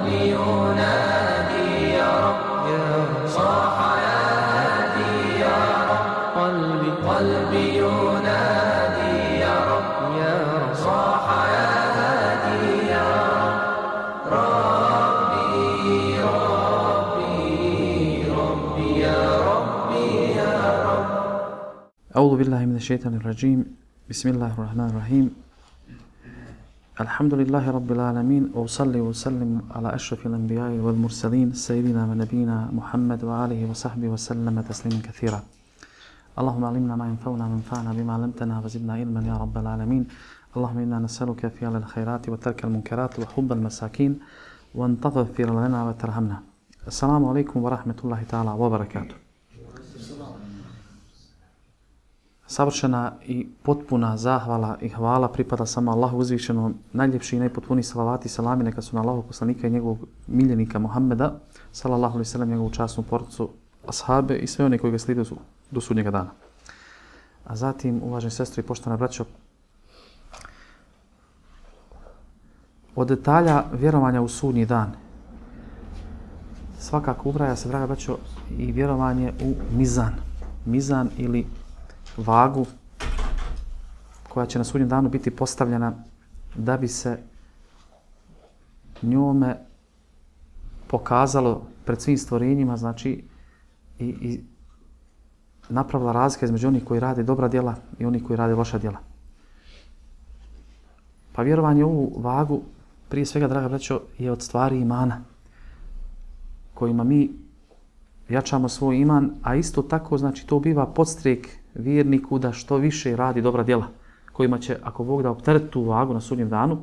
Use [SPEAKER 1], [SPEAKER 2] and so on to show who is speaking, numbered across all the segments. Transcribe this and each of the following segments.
[SPEAKER 1] قلبي ينادي يا رب صاح يا هادي يا رب قلبي قلبي ينادي يا رب يا صاح يا هادي يا رب ربي ربي ربي يا ربي يا رب
[SPEAKER 2] أعوذ بالله من الشيطان الرجيم. بسم الله الرحمن الرحيم. الحمد لله رب العالمين وصلي وسلم على أشرف الأنبياء والمرسلين سيدنا ونبينا محمد وآله وصحبه وسلم تسليما كثيرا. اللهم علمنا ما ينفعنا وانفعنا بما علمتنا وزدنا علما يا رب العالمين. اللهم إنا نسألك فعل الخيرات وترك المنكرات وحب المساكين وأن تغفر لنا وترحمنا. السلام عليكم ورحمة الله تعالى وبركاته. Savršena i potpuna zahvala i hvala pripada samo Allahu uzvišenom, najljepši i najpotpuniji salavati i salami neka su na Allahu poslanika i njegovog miljenika Muhammeda, sallallahu alaihi sallam, njegovu časnu porcu, ashabe i sve one koji ga slijede do sudnjega dana. A zatim, uvaženi sestri i poštana braćo, od detalja vjerovanja u sudnji dan, svakako ubraja se, draga braćo, i vjerovanje u mizan. Mizan ili vagu koja će na sudnjem danu biti postavljena da bi se njome pokazalo pred svim stvorenjima, znači i, i napravila razlika između onih koji rade dobra djela i onih koji rade loša djela. Pa vjerovanje u ovu vagu, prije svega, draga braćo, je od stvari imana kojima mi jačamo svoj iman, a isto tako, znači, to biva podstrijek vjerniku da što više radi dobra djela, kojima će, ako Bog da optereti tu vagu na sudnjem danu,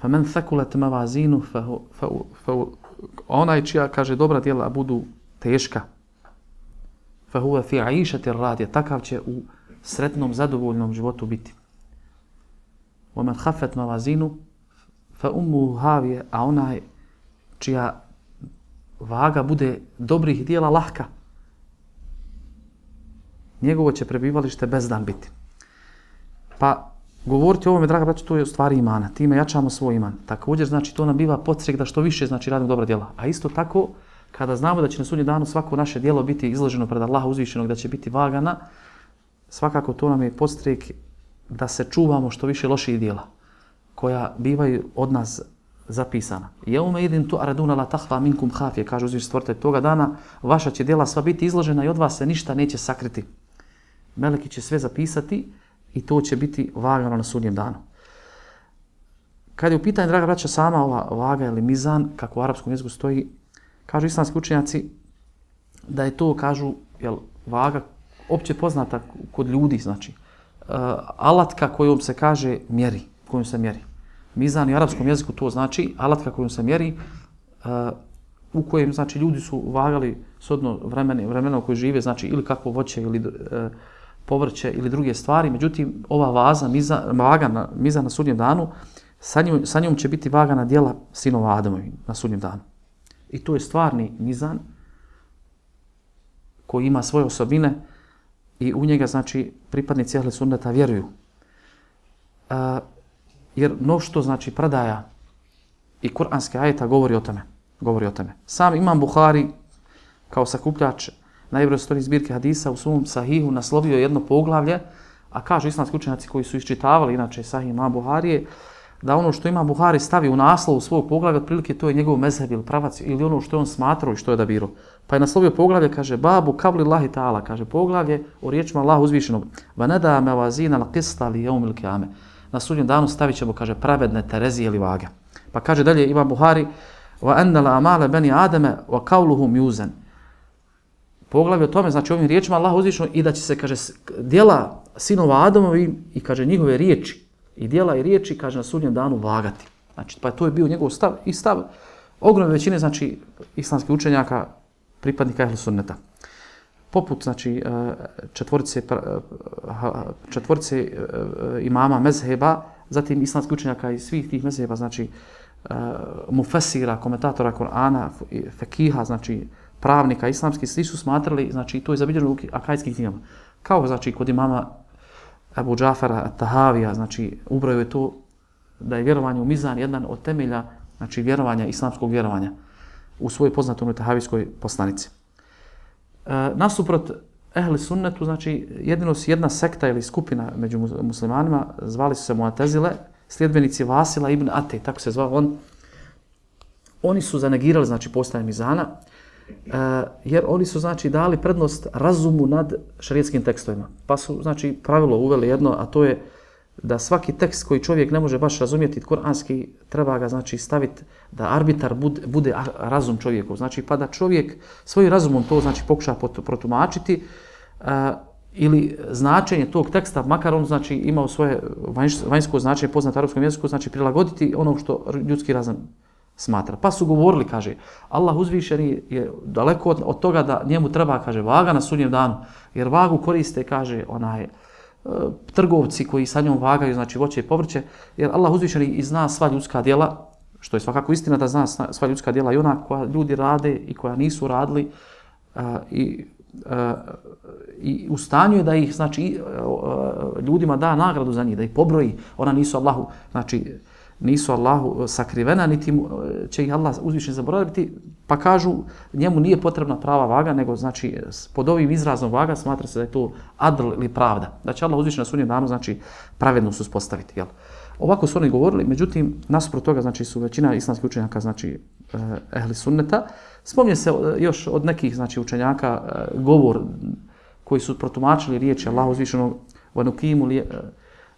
[SPEAKER 2] fa men thekulet mavazinu, fa, fa, fa, onaj čija, kaže, dobra djela budu teška, fa huve fi aishati radija, takav će u sretnom, zadovoljnom životu biti. Wa men khafet mavazinu, fa ummu havije, a onaj čija vaga bude dobrih dijela lahka, njegovo će prebivalište bezdan biti. Pa govoriti o ovome, draga braća, to je u stvari imana. Time jačamo svoj iman. Također, znači, to nam biva podstrek da što više znači, radimo dobra djela. A isto tako, kada znamo da će na sudnji danu svako naše djelo biti izloženo pred Allaha uzvišenog, da će biti vagana, svakako to nam je podstrek da se čuvamo što više loših djela koja bivaju od nas zapisana. Jeume idin tu araduna la tahva minkum hafije, kaže uzviš stvoritelj toga dana, vaša će djela sva biti izložena i od vas se ništa neće sakriti. Meleki će sve zapisati i to će biti vagano na sudnjem danu. Kad je u pitanju, draga braća, sama ova vaga ili mizan, kako u arapskom jeziku stoji, kažu islamski učenjaci da je to, kažu, jel, vaga opće poznata kod ljudi, znači, uh, alatka kojom se kaže mjeri, kojom se mjeri. Mizan u arapskom jeziku to znači alatka kojom se mjeri, uh, u kojem znači ljudi su vagali sodno vremena, vremena u kojoj žive, znači ili kako voće ili uh, povrće ili druge stvari. Međutim, ova vaza, miza, vaga na, miza na sudnjem danu, sa njom, sa njom će biti vaga na dijela sinova Adamovi na sudnjem danu. I to je stvarni mizan koji ima svoje osobine i u njega, znači, pripadnici Ahle Sunneta vjeruju. A, jer no što znači, predaja i kuranske ajeta govori o tome. Govori o tome. Sam imam Buhari kao sakupljač najvrostoriji zbirke hadisa u svom sahihu naslovio jedno poglavlje, a kažu islamski učenjaci koji su iščitavali inače sahih ima Buharije, da ono što ima Buhari stavi u naslovu svog poglavlja, otprilike to je njegov mezheb ili pravac ili ono što je on smatrao i što je da biro. Pa je naslovio poglavlje, kaže, babu kabli lahi ta'ala, kaže, poglavlje o riječima Allah uzvišenog, va ne da me vazina la kista li jeum ili keame. Na sudnjem danu stavit ćemo, kaže, pravedne terezije ili vage. Pa kaže dalje ima Buhari, va enne la amale beni ademe wa kavluhum juzen poglavlje o tome, znači ovim riječima Allah uzvišno i da će se, kaže, dijela sinova Adamovi i, kaže, njihove riječi, i dijela i riječi, kaže, na sudnjem danu vagati. Znači, pa to je bio njegov stav i stav ogromne većine, znači, islamskih učenjaka, pripadnika Ehlu Sunneta. Poput, znači, e, četvorice, e, četvorice e, imama mezheba, zatim islamskih učenjaka i svih tih mezheba, znači, mufesira, komentatora Korana, fekiha, znači, pravnika islamski, svi su smatrali, znači to je zabilježeno u akajskim knjigama. Kao znači kod imama Abu Džafara Tahavija, znači ubrao je to da je vjerovanje u Mizan jedan od temelja znači vjerovanja, islamskog vjerovanja u svojoj poznatom tahavijskoj poslanici. E, nasuprot ehli sunnetu, znači jedino su jedna sekta ili skupina među muslimanima, zvali su se Muatezile, sljedbenici Vasila ibn Ate, tako se zvao on, oni su zanegirali znači postojanje mizana, E, jer oni su znači dali prednost razumu nad šarijetskim tekstovima. Pa su znači pravilo uveli jedno, a to je da svaki tekst koji čovjek ne može baš razumjeti kuranski, treba ga znači staviti da arbitar bude, bude razum čovjekov. Znači pa da čovjek svojim razumom to znači pokuša protumačiti a, ili značenje tog teksta, makar on znači imao svoje vanjsko značenje poznat arapskom jeziku, znači prilagoditi ono što ljudski razum smatra. Pa su govorili, kaže, Allah uzvišeni je daleko od, od toga da njemu treba, kaže, vaga na sudnjem danu, jer vagu koriste, kaže, onaj, e, trgovci koji sa njom vagaju, znači voće i povrće, jer Allah uzvišeni i zna sva ljudska djela, što je svakako istina da zna sva ljudska djela i ona koja ljudi rade i koja nisu radili a, i, a, i u stanju je da ih, znači, a, ljudima da nagradu za njih, da ih pobroji, ona nisu Allahu, znači, nisu Allahu e, sakrivena, niti e, će ih Allah uzvišen zaboraviti, pa kažu njemu nije potrebna prava vaga, nego znači pod ovim izrazom vaga smatra se da je to adl ili pravda. Da će Allah uzvišen na sunnjem danu znači pravedno su uspostaviti. Jel? Ovako su oni govorili, međutim, nasprot toga znači su većina islamskih učenjaka znači e, ehli sunneta. Spomnje se još od nekih znači učenjaka govor koji su protumačili riječi Allah uzvišenog vanukimu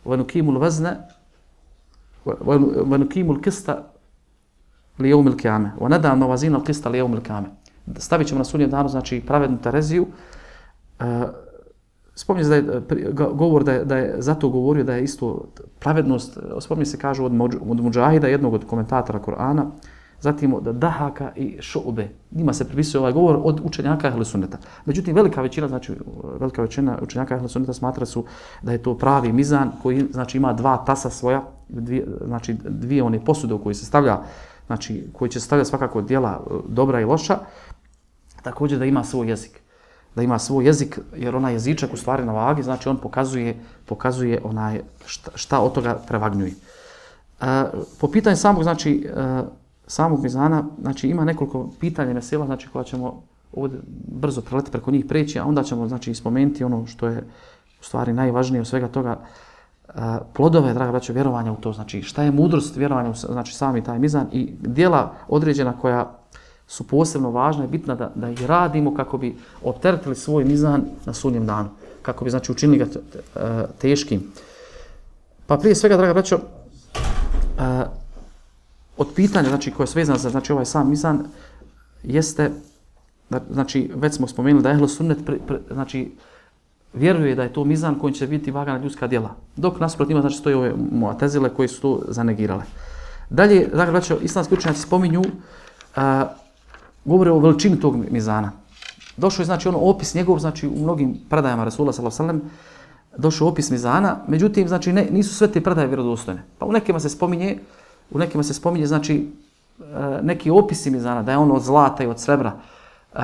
[SPEAKER 2] vanukimul vazne وَنُكِيمُ الْكِسْتَ لِيَوْمِ الْكِيَامَ وَنَدَا نَوَزِينَ الْكِسْتَ لِيَوْمِ الْكِيَامَ Stavit ćemo na sunnijem danu, znači, pravednu Tereziju. Uh, Spomni se da je govor da je, da je zato govorio da je isto pravednost, spomni se kažu od, od Mujahida, jednog od komentatora Korana, zatim od Dahaka i Šoube. Njima se pripisuje ovaj govor od učenjaka Ahle Sunneta. Međutim, velika većina, znači, velika većina učenjaka Ahle Sunneta smatra su da je to pravi mizan koji znači, ima dva tasa svoja, dvije, znači dvije one posude u koji se stavlja, znači koji će stavljati svakako dijela e, dobra i loša, također da ima svoj jezik. Da ima svoj jezik, jer onaj jezičak u stvari na vagi, znači on pokazuje, pokazuje onaj šta, šta od toga prevagnjuje. E, po pitanju samog, znači, e, samog mizana, znači ima nekoliko pitanja mesela, znači koja ćemo ovdje brzo preleti preko njih preći, a onda ćemo znači spomenuti ono što je u stvari najvažnije od svega toga, eh, plodove, draga braćo, vjerovanja u to, znači šta je mudrost vjerovanja u znači, sami taj mizan i dijela određena koja su posebno važna i bitna da, da ih radimo kako bi opteretili svoj mizan na sunnjem danu, kako bi znači učinili ga eh, teškim. Pa prije svega, draga braćo, eh, od pitanja znači koje je svezano za znači ovaj sam mizan jeste znači već smo spomenuli da je ehlo sunnet pre, pre, znači vjeruje da je to mizan kojim će biti vagana ljudska djela. Dok nasprot ima znači stoje ove muatezile koji su to zanegirale. Dalje, dakle, znači, islamski učenjaci spominju, a, govore o veličini tog mizana. Došao je, znači, ono opis njegov, znači, u mnogim predajama Rasula, sallallahu alejhi ve sellem došao opis mizana, međutim, znači, ne, nisu sve te predaje vjerodostojne. Pa u nekima se spominje, u nekima se spominje, znači, e, neki opisi mizana, da je on od zlata i od srebra, e,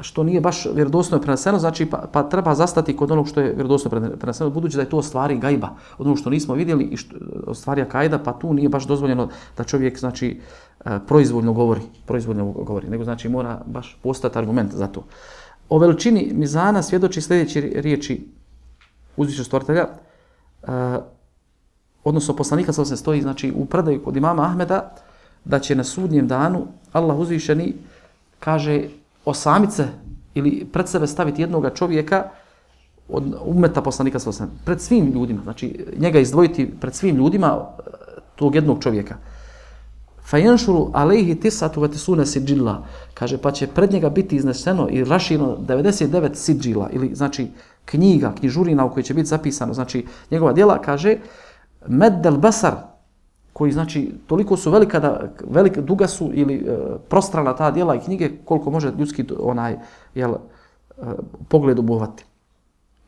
[SPEAKER 2] što nije baš vjerodostojno preneseno, znači pa, pa treba zastati kod onog što je vjerodostojno preneseno, budući da je to stvari gajba, od onog što nismo vidjeli i što, stvari akajda, pa tu nije baš dozvoljeno da čovjek znači e, proizvoljno govori, proizvoljno govori, nego znači mora baš postati argument za to. O veličini mizana svjedoči sljedeći riječi uzvišnog stvoritelja, odnosno poslanika sa se stoji znači u predaju kod imama Ahmeda da će na sudnjem danu Allah uzvišeni kaže osamice ili pred sebe staviti jednog čovjeka od umeta poslanika sa osam, pred svim ljudima znači njega izdvojiti pred svim ljudima e, tog jednog čovjeka. Fa alejhi alayhi tisatu wa tisuna sijilla kaže pa će pred njega biti izneseno i rašireno 99 sijila ili znači knjiga knjižurina u kojoj će biti zapisano znači njegova djela kaže meddel basar, koji znači toliko su velika da velika duga su ili e, prostrana ta djela i knjige koliko može ljudski onaj jel e, pogled obuhvati.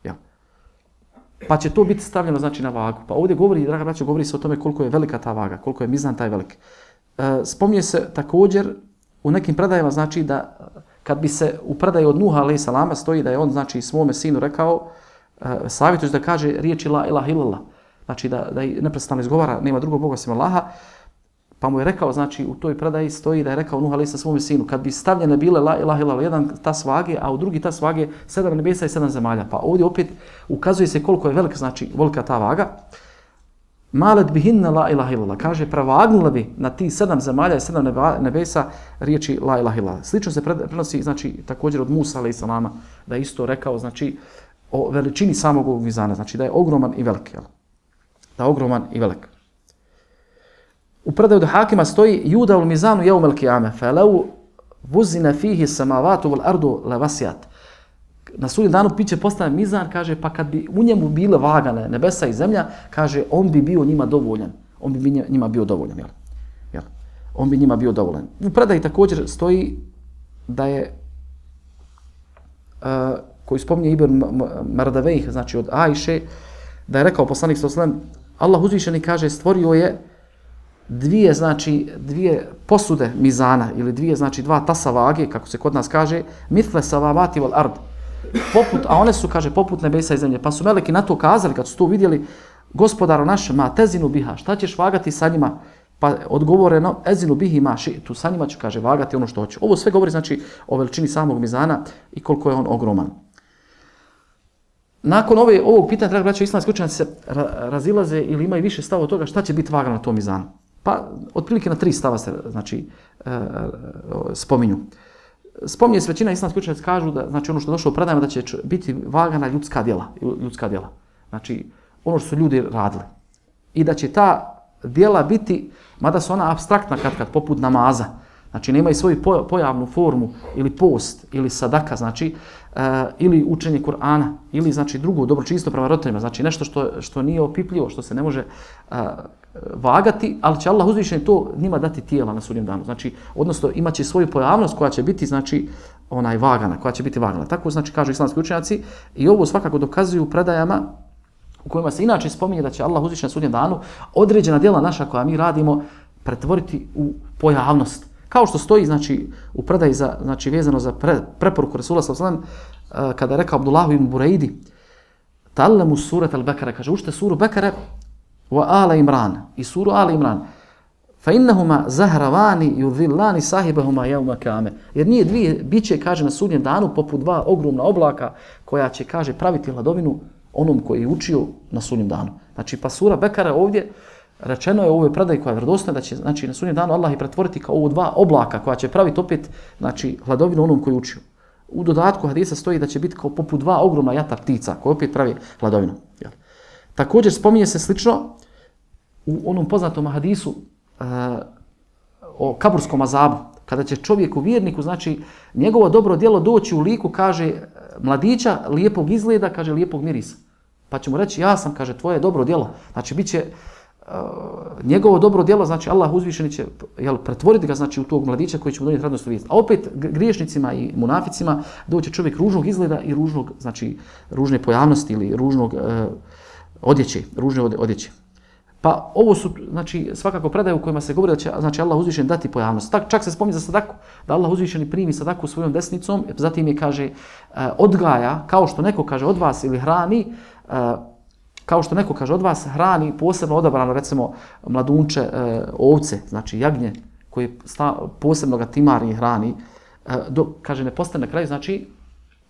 [SPEAKER 2] Ja. Pa će to biti stavljeno znači na vagu. Pa ovdje govori draga braćo govori se o tome koliko je velika ta vaga, koliko je mizan taj velik. E, spominje se također u nekim predajama znači da kad bi se u predaju od Nuha alejhi salama stoji da je on znači svome sinu rekao e, savjetuješ da kaže riječi la ilaha illallah znači da, da neprestano izgovara, nema drugog Boga sem Allaha, Pa mu je rekao, znači u toj predaji stoji da je rekao Nuh alaih sa svome sinu, kad bi stavljene bile la ilaha illallah, jedan ta svage, a u drugi ta svage sedam nebesa i sedam zemalja. Pa ovdje opet ukazuje se koliko je velika, znači velika ta vaga. Malet bihinna la ilaha illallah. Kaže, pravagnula bi na ti sedam zemalja i sedam nebesa riječi la ilaha illallah. Slično se prenosi, znači, također od Musa alaih salama, da je isto rekao, znači, o veličini samog ovog mizana, znači da je ogroman i velik. Jel? Da ogroman i velik. U predaju do Hakima stoji Juda ul mizanu jeum el kijame, fe leu vuzine fihi samavatu val ardu levasijat. Na sudnjem danu piće postane mizan, kaže, pa kad bi u njemu bile vagane nebesa i zemlja, kaže, on bi bio njima dovoljan. On bi njima bio dovoljan, jel? jel? On bi njima bio dovoljan. U predaji također stoji da je, uh, koji spominje Ibn Mardavejh, znači od Ajše, da je rekao poslanik sallallahu Allah uzvišeni kaže stvorio je dvije znači dvije posude mizana ili dvije znači dva tasa vage kako se kod nas kaže mitle savamati wal ard. Poput a one su kaže poput nebesa i zemlje. Pa su meleki na to kazali kad su to vidjeli gospodaru naš ma tezinu biha šta ćeš vagati sa njima? Pa odgovoreno ezinu bihi ma ši tu sa njima ću kaže vagati ono što hoće ovo sve govori znači o veličini samog mizana i koliko je on ogroman nakon ove, ovog pitanja, draga braća, islamski učenjaci se razilaze ili imaju više stava od toga šta će biti vaga na tom mizanu. Pa, otprilike na tri stava se, znači, e, e, spominju. Spominje se većina islamskih učenjaci kažu da, znači, ono što je došlo u predajama, da će biti vaga na ljudska djela. Ljudska djela. Znači, ono što su ljudi radili. I da će ta djela biti, mada su ona abstraktna kad kad, poput namaza, znači i svoju pojavnu formu ili post ili sadaka, znači uh, ili učenje Kur'ana ili znači drugo dobročinstvo prema roditeljima, znači nešto što što nije opipljivo, što se ne može uh, vagati, ali će Allah uzvišeni to njima dati tijela na sudnjem danu. Znači, odnosno imaće svoju pojavnost koja će biti znači onaj vagana, koja će biti vagana. Tako znači kažu islamski učenjaci i ovo svakako dokazuju predajama u kojima se inače spominje da će Allah uzvišeni na sudnjem danu određena djela naša koja mi radimo pretvoriti u pojavnost. Kao što stoji znači u predaji za znači vezano za pre, preporuku Resula sallallahu alejhi eh, kada je rekao Abdullah ibn Buraidi Ta'allamu surat al-Bakara kaže ušte suru Bekara wa ala Imran i suru ala Imran. Fa innahuma zahravani yudhillani sahibahuma yawma kame jer nije dvije biće kaže na sudnjem danu poput dva ogromna oblaka koja će kaže praviti hladovinu onom koji je učio na sudnjem danu. Znači pa sura Bekara ovdje Rečeno je u ovoj predaji koja je vrdosna da će znači, na sunnjem danu Allah i pretvoriti kao ovo dva oblaka koja će praviti opet znači, hladovinu onom koji učio. U dodatku hadisa stoji da će biti kao poput dva ogromna jata ptica koja opet pravi hladovinu. Jel? Također spominje se slično u onom poznatom hadisu uh, o kaburskom azabu. Kada će čovjek u vjerniku, znači njegovo dobro djelo doći u liku, kaže mladića, lijepog izgleda, kaže lijepog mirisa. Pa će mu reći, ja sam, kaže, tvoje dobro djelo. Znači, bit će, Eh, njegovo dobro djelo, znači Allah uzvišeni će jel, pretvoriti ga znači, u tog mladića koji će mu donijeti radnost vijest. A opet griješnicima i munaficima doće čovjek ružnog izgleda i ružnog, znači, ružne pojavnosti ili ružnog uh, odjeće, ružne odjeće. Pa ovo su znači, svakako predaje u kojima se govori da će znači, Allah uzvišeni dati pojavnost. Tak, čak se spominje za sadaku, da Allah uzvišeni primi sadaku svojom desnicom, zatim je kaže uh, odgaja, kao što neko kaže od vas ili hrani, uh, kao što neko kaže od vas hrani posebno odabrano recimo mladunče e, ovce, znači jagnje koje sta, posebno ga timari hrani, e, do, kaže ne postane na kraju, znači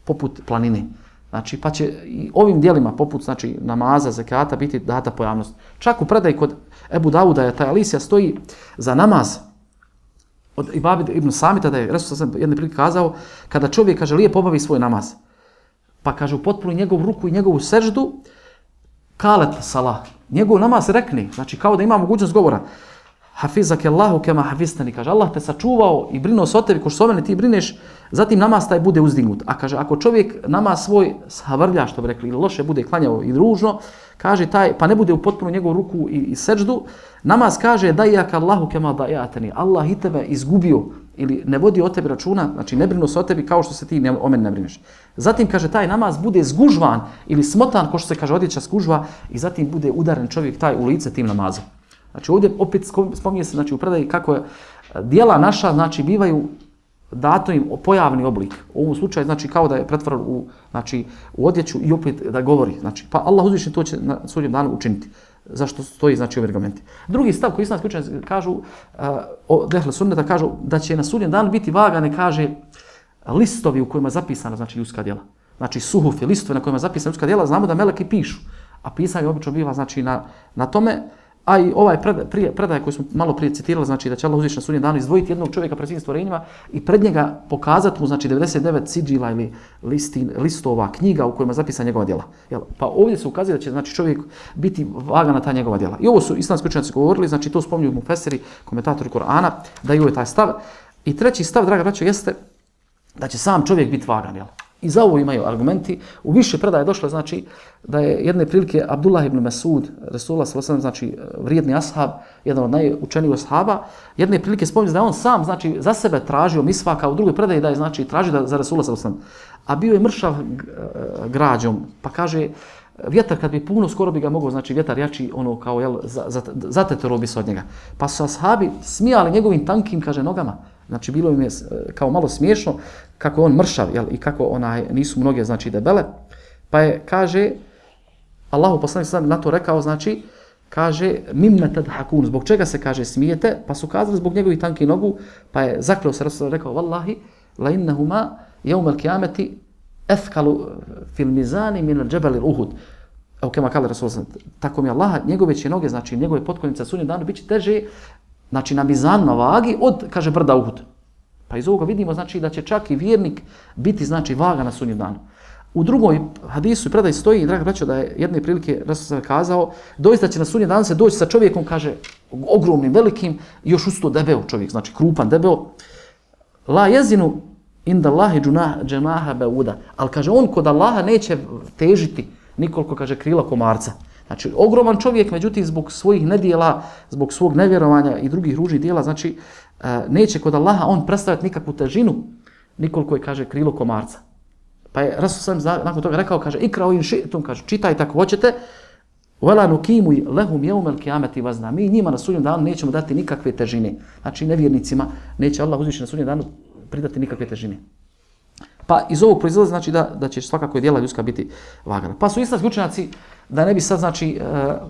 [SPEAKER 2] poput planine. Znači pa će i ovim dijelima poput znači namaza, zakata biti data pojavnost. Čak u predaj kod Ebu Dauda je taj Alisija stoji za namaz od Ibabid ibn Samita da je Resul sam jedne prilike kazao kada čovjek kaže lijepo obavi svoj namaz pa kaže upotpuni njegovu ruku i njegovu seždu kalet salah. Njegov namaz rekne, znači kao da ima mogućnost govora. Hafizak je Allahu kema hafistani. Kaže, Allah te sačuvao i brinuo se o tebi, ko što mene ti brineš, zatim namaz taj bude uzdignut. A kaže, ako čovjek namaz svoj savrlja, što bi rekli, ili loše bude klanjao i družno, kaže taj, pa ne bude u potpuno njegovu ruku i, i seđdu, namaz kaže, da jak Allahu kema da. Allah i tebe izgubio ili ne vodi o tebi računa, znači ne brinu se o tebi kao što se ti ne, o meni ne brineš. Zatim kaže taj namaz bude zgužvan ili smotan, ko što se kaže odjeća skužva i zatim bude udaren čovjek taj u lice tim namazom. Znači ovdje opet spominje se znači, u predaji kako je e, dijela naša znači bivaju dato im pojavni oblik. U ovom slučaju znači kao da je pretvoren u, znači, u odjeću i opet da govori. Znači, pa Allah uzviše to će na sudjem danu učiniti. zašto stoji znači ovi argumenti. Drugi stav koji islamski učenjaci kažu, uh, o dehle sunneta kažu da će na sudnjem danu biti vagane, kaže, listovi u kojima je zapisana znači ljudska djela. Znači suhufi, listovi na kojima je zapisana ljudska djela, znamo da meleki pišu. A pisanje obično biva znači na, na tome, A i ovaj predaj, prije, predaj koji smo malo prije citirali, znači da će Allah uzviš na sudnjem danu izdvojiti jednog čovjeka pred svim stvorenjima i pred njega pokazati mu znači 99 siđila ili listin, listova, knjiga u kojima je zapisa njegova djela. Jel? Pa ovdje se ukazuje da će znači, čovjek biti vaga na ta njegova djela. I ovo su islamski učenjaci govorili, znači to spominju mu Feseri, komentatori Korana, da je ovaj taj stav. I treći stav, draga braćo, jeste da će sam čovjek biti vagan. Jel? I za ovo imaju argumenti. U više predaje došlo znači da je jedne prilike Abdullah ibn Masud, Resulullah sallallahu znači vrijedni ashab, jedan od najučenijih ashaba, jedne prilike spominje da on sam znači za sebe tražio misvaka, u drugoj predaji da je znači tražio da za Resulullah sallallahu A bio je mršav e, građom, pa kaže vjetar kad bi puno skoro bi ga mogao znači vjetar jači ono kao jel za za, za bi se od njega. Pa su ashabi smijali njegovim tankim kaže nogama. Znači bilo im je e, kao malo smiješno kako on mršav jel, i kako onaj nisu mnoge znači debele. Pa je, kaže, Allahu poslanik sam na to rekao, znači, kaže, mimme tad hakun, zbog čega se kaže smijete, pa su kazali zbog njegovih tanki nogu, pa je zakleo se Rasul rekao, vallahi, la innahuma jeumel kiameti efkalu e, fil mizani min al džebeli uhud. Evo kema kale Rasul sam, tako mi Allah, njegove će noge, znači njegove potkonjice sunje danu, bit će teže, znači na mizanu, na vagi, od, kaže, brda uhud. Pa iz ovoga vidimo znači da će čak i vjernik biti znači vaga na sunnjem danu. U drugoj hadisu i predaj stoji, draga braćo, da je jedne prilike Rasul se kazao, doista će na sunnjem dan se doći sa čovjekom, kaže, ogromnim, velikim, još usto debeo čovjek, znači krupan, debeo. La jezinu inda Allahi džemaha beuda. Ali kaže, on kod Allaha neće težiti nikoliko, kaže, krila komarca. Znači, ogroman čovjek, međutim, zbog svojih nedjela, zbog svog nevjerovanja i drugih ružih dijela, znači, e, neće kod Allaha on predstavljati nikakvu težinu, nikoliko je, kaže, krilo komarca. Pa je Rasul sam nakon toga rekao, kaže, ikra ovim šitom, kaže, čitaj tako hoćete, Vela nukimu lehum jeumel kiameti vazna. Mi njima na sudnjem danu nećemo dati nikakve težine. Znači nevjernicima neće Allah uzvići na sudnjem danu pridati nikakve težine. Pa iz ovog proizlazi znači da, da će svakako djela dijela ljudska biti vagana. Pa su islamski učenjaci da ne bi sad znači uh,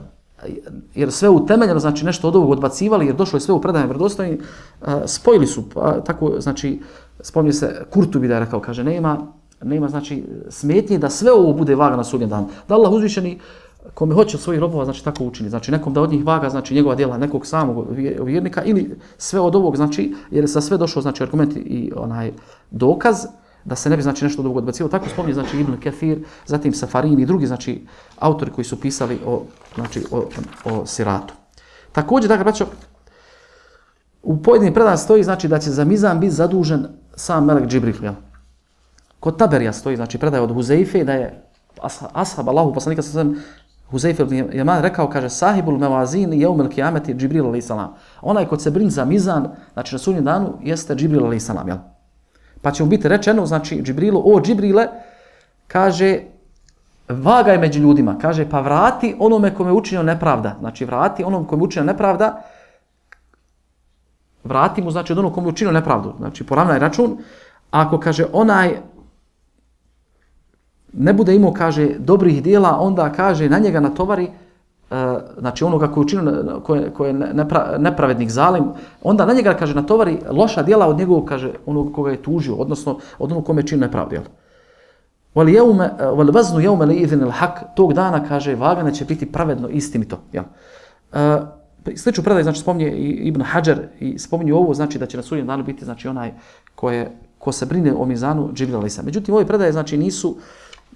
[SPEAKER 2] jer sve utemeljeno znači nešto od ovog odbacivali jer došlo je sve u predanje vjerodostojni eh, spojili su pa, tako znači spomni se Kurtubi da je rekao kaže nema nema znači smetnje da sve ovo bude vaga na sudnjem danu. Da Allah uzvišeni kome hoće od svojih robova znači tako učini. Znači nekom da od njih vaga znači njegova djela nekog samog vjernika ili sve od ovog znači jer je sa sve došlo znači argumenti i onaj dokaz da se ne bi znači nešto drugo odbacilo. Tako spominje znači Ibn Kathir, zatim Safarini i drugi znači autori koji su pisali o znači o, o Siratu. Također dakle braćo u pojedinim predan stoji znači da će za mizan biti zadužen sam Melek Džibril, jel? Kod Taberija stoji znači predaje od Huzeife da je ashab Allahu poslanika sa svem Huzeife je Jaman rekao, kaže, sahibul mevazin je umel kijameti Džibril alaih salam. Onaj kod se brin za mizan, znači na sunnjem danu, jeste Džibril alaih salam, jel? Pa će mu biti rečeno, znači, Džibrilu, o Džibrile, kaže, vagaj među ljudima, kaže, pa vrati onome kome učinio nepravda. Znači, vrati onome kome učinio nepravda, vrati mu, znači, od onog kome učinio nepravdu. Znači, poravnaj račun. Ako, kaže, onaj ne bude imao, kaže, dobrih dijela, onda, kaže, na njega natovari, tovari, E, znači onoga koji učinio, koje, koje je nepra, nepravednik zalim, onda na njega kaže na tovari loša djela od njegovog, kaže onog koga je tužio, odnosno od onog kome je činio nepravdu. Jel? Wal yawma e, wal waznu yawma li idhin al haq tog dana kaže vagana će biti pravedno istinito jel e, uh, sliču predaj znači spomnje i Ibn Hadžar i spominje ovo znači da će na sudnjem danu biti znači onaj ko je ko se brine o mizanu Džibril alejhi međutim ove predaje znači nisu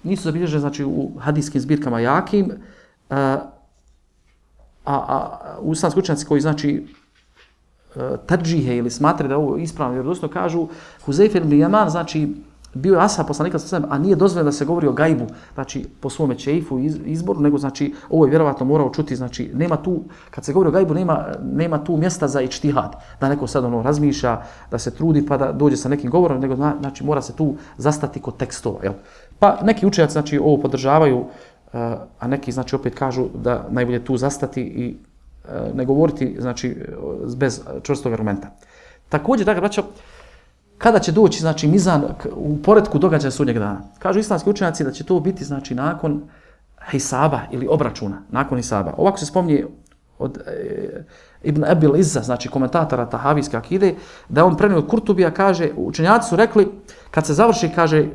[SPEAKER 2] nisu zabilježene znači u hadijskim zbirkama jakim uh, a, a u islamski učenjaci koji znači e, tadžihe ili smatre da ovo ispravno vjerodostojno kažu Huzeyfe ibn Yaman znači bio je asa poslanika sa a nije dozvoljeno da se govori o gajbu, znači po svome čeifu izboru, nego znači ovo je vjerovatno morao čuti, znači nema tu, kad se govori o gajbu, nema, nema tu mjesta za ičtihad, da neko sad ono razmišlja, da se trudi pa da dođe sa nekim govorom, nego znači mora se tu zastati kod tekstova. Jel? Pa neki učenjaci znači ovo podržavaju, a neki znači opet kažu da najbolje tu zastati i e, ne govoriti znači bez čvrstog argumenta. Također, da braćo, kada će doći znači mizan u poredku događaja sudnjeg dana? Kažu islamski učenjaci da će to biti znači nakon hisaba ili obračuna, nakon hisaba. Ovako se spomni od e, Ibn Abil Izza, znači komentatora Tahavijske akide, da on prenio od Kurtubija, kaže, učenjaci su rekli, kad se završi, kaže,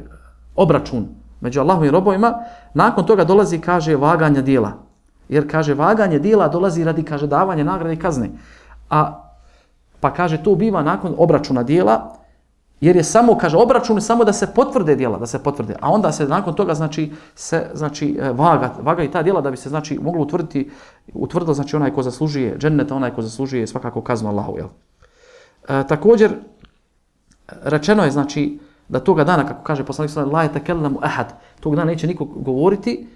[SPEAKER 2] obračun među Allahom i robovima, nakon toga dolazi, kaže, vaganje dijela. Jer, kaže, vaganje dijela dolazi radi, kaže, davanje nagrade i kazne. A, pa, kaže, to biva nakon obračuna dijela, Jer je samo, kaže, obračun samo da se potvrde djela, da se potvrde. A onda se nakon toga, znači, se, znači, e, vaga, vaga i ta djela da bi se, znači, moglo utvrditi, utvrdilo, znači, onaj ko zaslužuje dženneta, onaj ko zaslužuje svakako kaznu Allahu, jel? E, također, rečeno je, znači, da toga dana, kako kaže poslanik sallallahu alejhi ve sellem, ahad, tog dana neće niko govoriti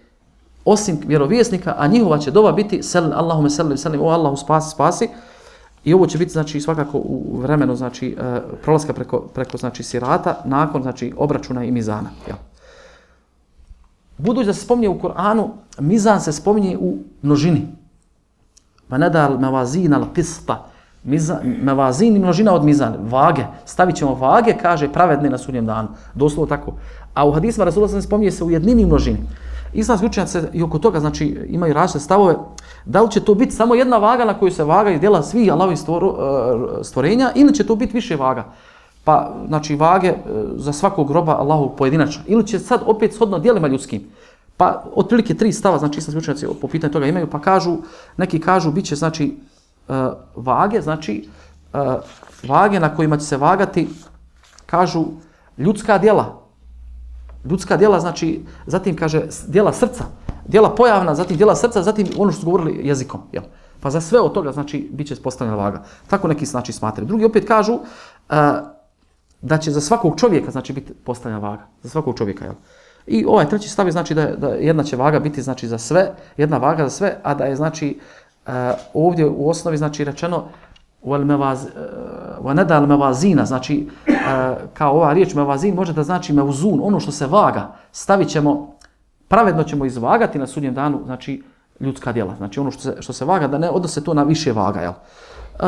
[SPEAKER 2] osim vjerovjesnika, a njihova će doba biti sel Allahume salli sallim, o Allahu spasi, spasi. I ovo će biti znači svakako u vremenu znači e, prolaska preko preko znači sirata nakon znači obračuna i mizana, ja. Budući da se spominje u Kur'anu, mizan se spominje u množini. Pa nadal da mevazin al qista. Mizan, mevazin i množina od mizan. Vage. Stavit ćemo vage, kaže, pravedne na sudnjem danu. Doslovno tako. A u hadisma Rasulullah se spominje se u jednini množini. Islamski učenjaci i oko toga znači imaju različite stavove. Da li će to biti samo jedna vaga na koju se vaga i djela svih Allahovih e, stvorenja ili će to biti više vaga? Pa, znači, vage e, za svakog groba Allahu pojedinačno. Ili će sad opet shodno djelima ljudskim. Pa, otprilike tri stava, znači, islamski učenjaci po pitanju toga imaju, pa kažu, neki kažu, bit će, znači, E, vage, znači, uh, vage na kojima će se vagati, kažu, ljudska djela, ljudska djela, znači, zatim kaže djela srca, djela pojavna, zatim djela srca, zatim ono što su govorili jezikom. Jel? Pa za sve od toga, znači, bit će postavljena vaga. Tako neki znači smatraju. Drugi opet kažu uh, da će za svakog čovjeka, znači, biti postavljena vaga. Za svakog čovjeka, jel? I ovaj treći stav je, znači, da, da jedna će vaga biti, znači, za sve, jedna vaga za sve, a da je, znači, uh, ovdje u osnovi, znači, rečeno, wal mevaz uh, wa nada al mevazina znači uh, kao ova riječ mevazin može da znači mevzun ono što se vaga stavićemo pravedno ćemo izvagati na sudnjem danu znači ljudska djela znači ono što se što se vaga da ne odnose to na više vaga jel. Uh,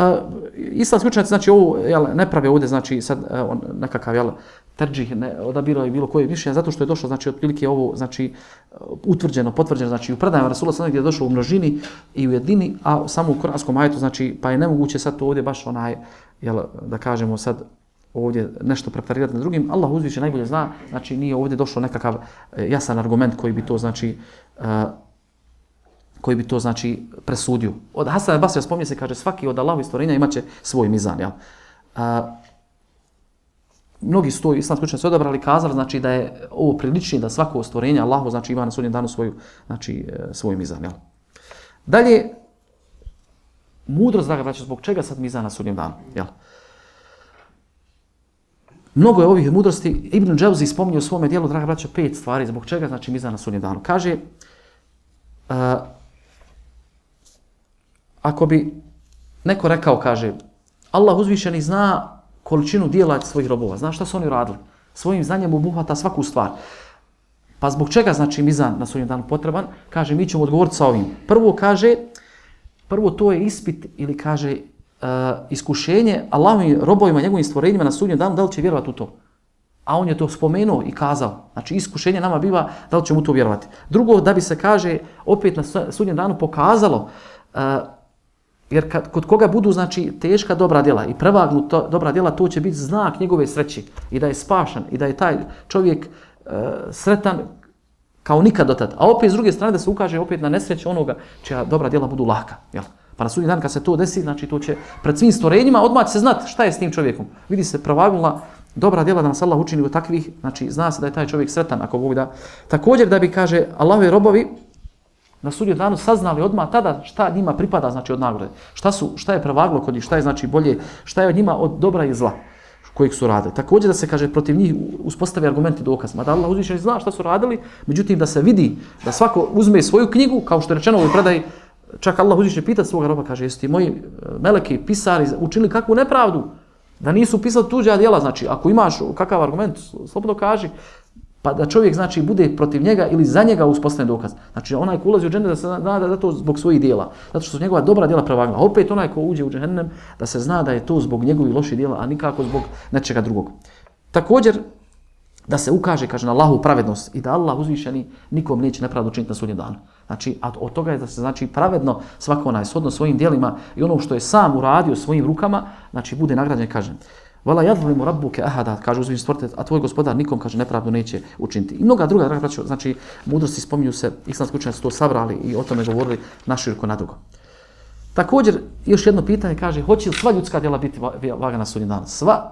[SPEAKER 2] islamski učenjaci, znači ovo jel, ne prave ovdje, znači sad uh, on, nekakav jel, trđih ne odabirao je bilo koje mišljenje, zato što je došlo, znači otprilike ovo, znači uh, utvrđeno, potvrđeno, znači u predajama Rasula sada gdje je došlo u množini i u jedini, a samo u koranskom ajetu, znači pa je nemoguće sad to ovdje baš onaj, jel, da kažemo sad ovdje nešto preferirati na drugim, Allah uzviše najbolje zna, znači nije ovdje došlo nekakav eh, jasan argument koji bi to, znači, uh, koji bi to znači presudio. Od Hasan al-Basri spomnje se kaže svaki od Allahovih stvorenja imaće svoj mizan, jel? A, mnogi su to islamski učenjaci odabrali kazali znači da je ovo prilično da svako stvorenje Allahu znači ima na sudnjem danu svoju znači e, svoj mizan, jel? Dalje mudrost da braćo zbog čega sad mizan na sudnjem danu, jel? Mnogo je ovih mudrosti. Ibn Dževzi spominje u svome dijelu, draga braća, pet stvari zbog čega znači mizan na sudnjem danu. Kaže, uh, ako bi neko rekao, kaže, Allah uzvišeni zna količinu dijela svojih robova, zna šta su oni radili, svojim znanjem obuhvata svaku stvar. Pa zbog čega znači mizan na svojim danu potreban? Kaže, mi ćemo odgovoriti sa ovim. Prvo kaže, prvo to je ispit ili kaže uh, iskušenje Allahovim robovima, njegovim stvorenjima na sudnjem danu, da li će vjerovati u to? A on je to spomenuo i kazao. Znači, iskušenje nama biva da li ćemo u to vjerovati. Drugo, da bi se kaže, opet na sudnjem danu pokazalo uh, Jer kad, kod koga budu znači teška dobra djela i prevagnu to, dobra djela, to će biti znak njegove sreće i da je spašan i da je taj čovjek e, sretan kao nikad dotad. A opet s druge strane da se ukaže opet na nesreće onoga čija dobra djela budu laka. Jel? Pa na sudnji dan kad se to desi, znači to će pred svim stvorenjima odmah se znati šta je s tim čovjekom. Vidi se prevagnula dobra djela da nas Allah učini u takvih, znači zna se da je taj čovjek sretan ako Bog da. Također da bi kaže Allahove robovi, na sudnjem danu saznali odmah tada šta njima pripada znači od nagrade. Šta su šta je prevaglo kod njih, šta je znači bolje, šta je od njima od dobra i zla kojih su radili. Također da se kaže protiv njih uspostavi argumenti dokaz. Mada Allah uzvišeni zna šta su radili, međutim da se vidi da svako uzme svoju knjigu, kao što je rečeno u ovoj predaji, čak Allah uzvišeni pita svoga roba, kaže, jesi ti moji e, meleki, pisari, učinili kakvu nepravdu? Da nisu pisali tuđa djela, znači, ako imaš kakav argument, slobodno kaži, pa da čovjek znači bude protiv njega ili za njega uspostavljen dokaz. Znači onaj ko ulazi u džennet da se zna da to zbog svojih djela, zato što su njegova dobra djela prevagla. Opet onaj ko uđe u džennet da se zna da je to zbog njegovih loših djela, a nikako zbog nečega drugog. Također da se ukaže, kaže, na Allahu pravednost i da Allah uzvišeni nikom neće nepravdu učiniti na sudnjem danu. Znači, a od toga je da se znači pravedno svako onaj shodno svojim djelima i ono što je sam uradio svojim rukama, znači bude nagrađen, kaže. Vala yadhlimu rabbuke ahada, kaže uzvišeni stvorite, a tvoj gospodar nikom, kaže, nepravdu neće učiniti. I mnoga druga, draga znači, mudrosti spominju se, islamski učenjaci su to sabrali i o tome govorili naširko nadugo. Također, još jedno pitanje kaže, hoće li sva ljudska djela biti vaga na sudnji dan? Sva.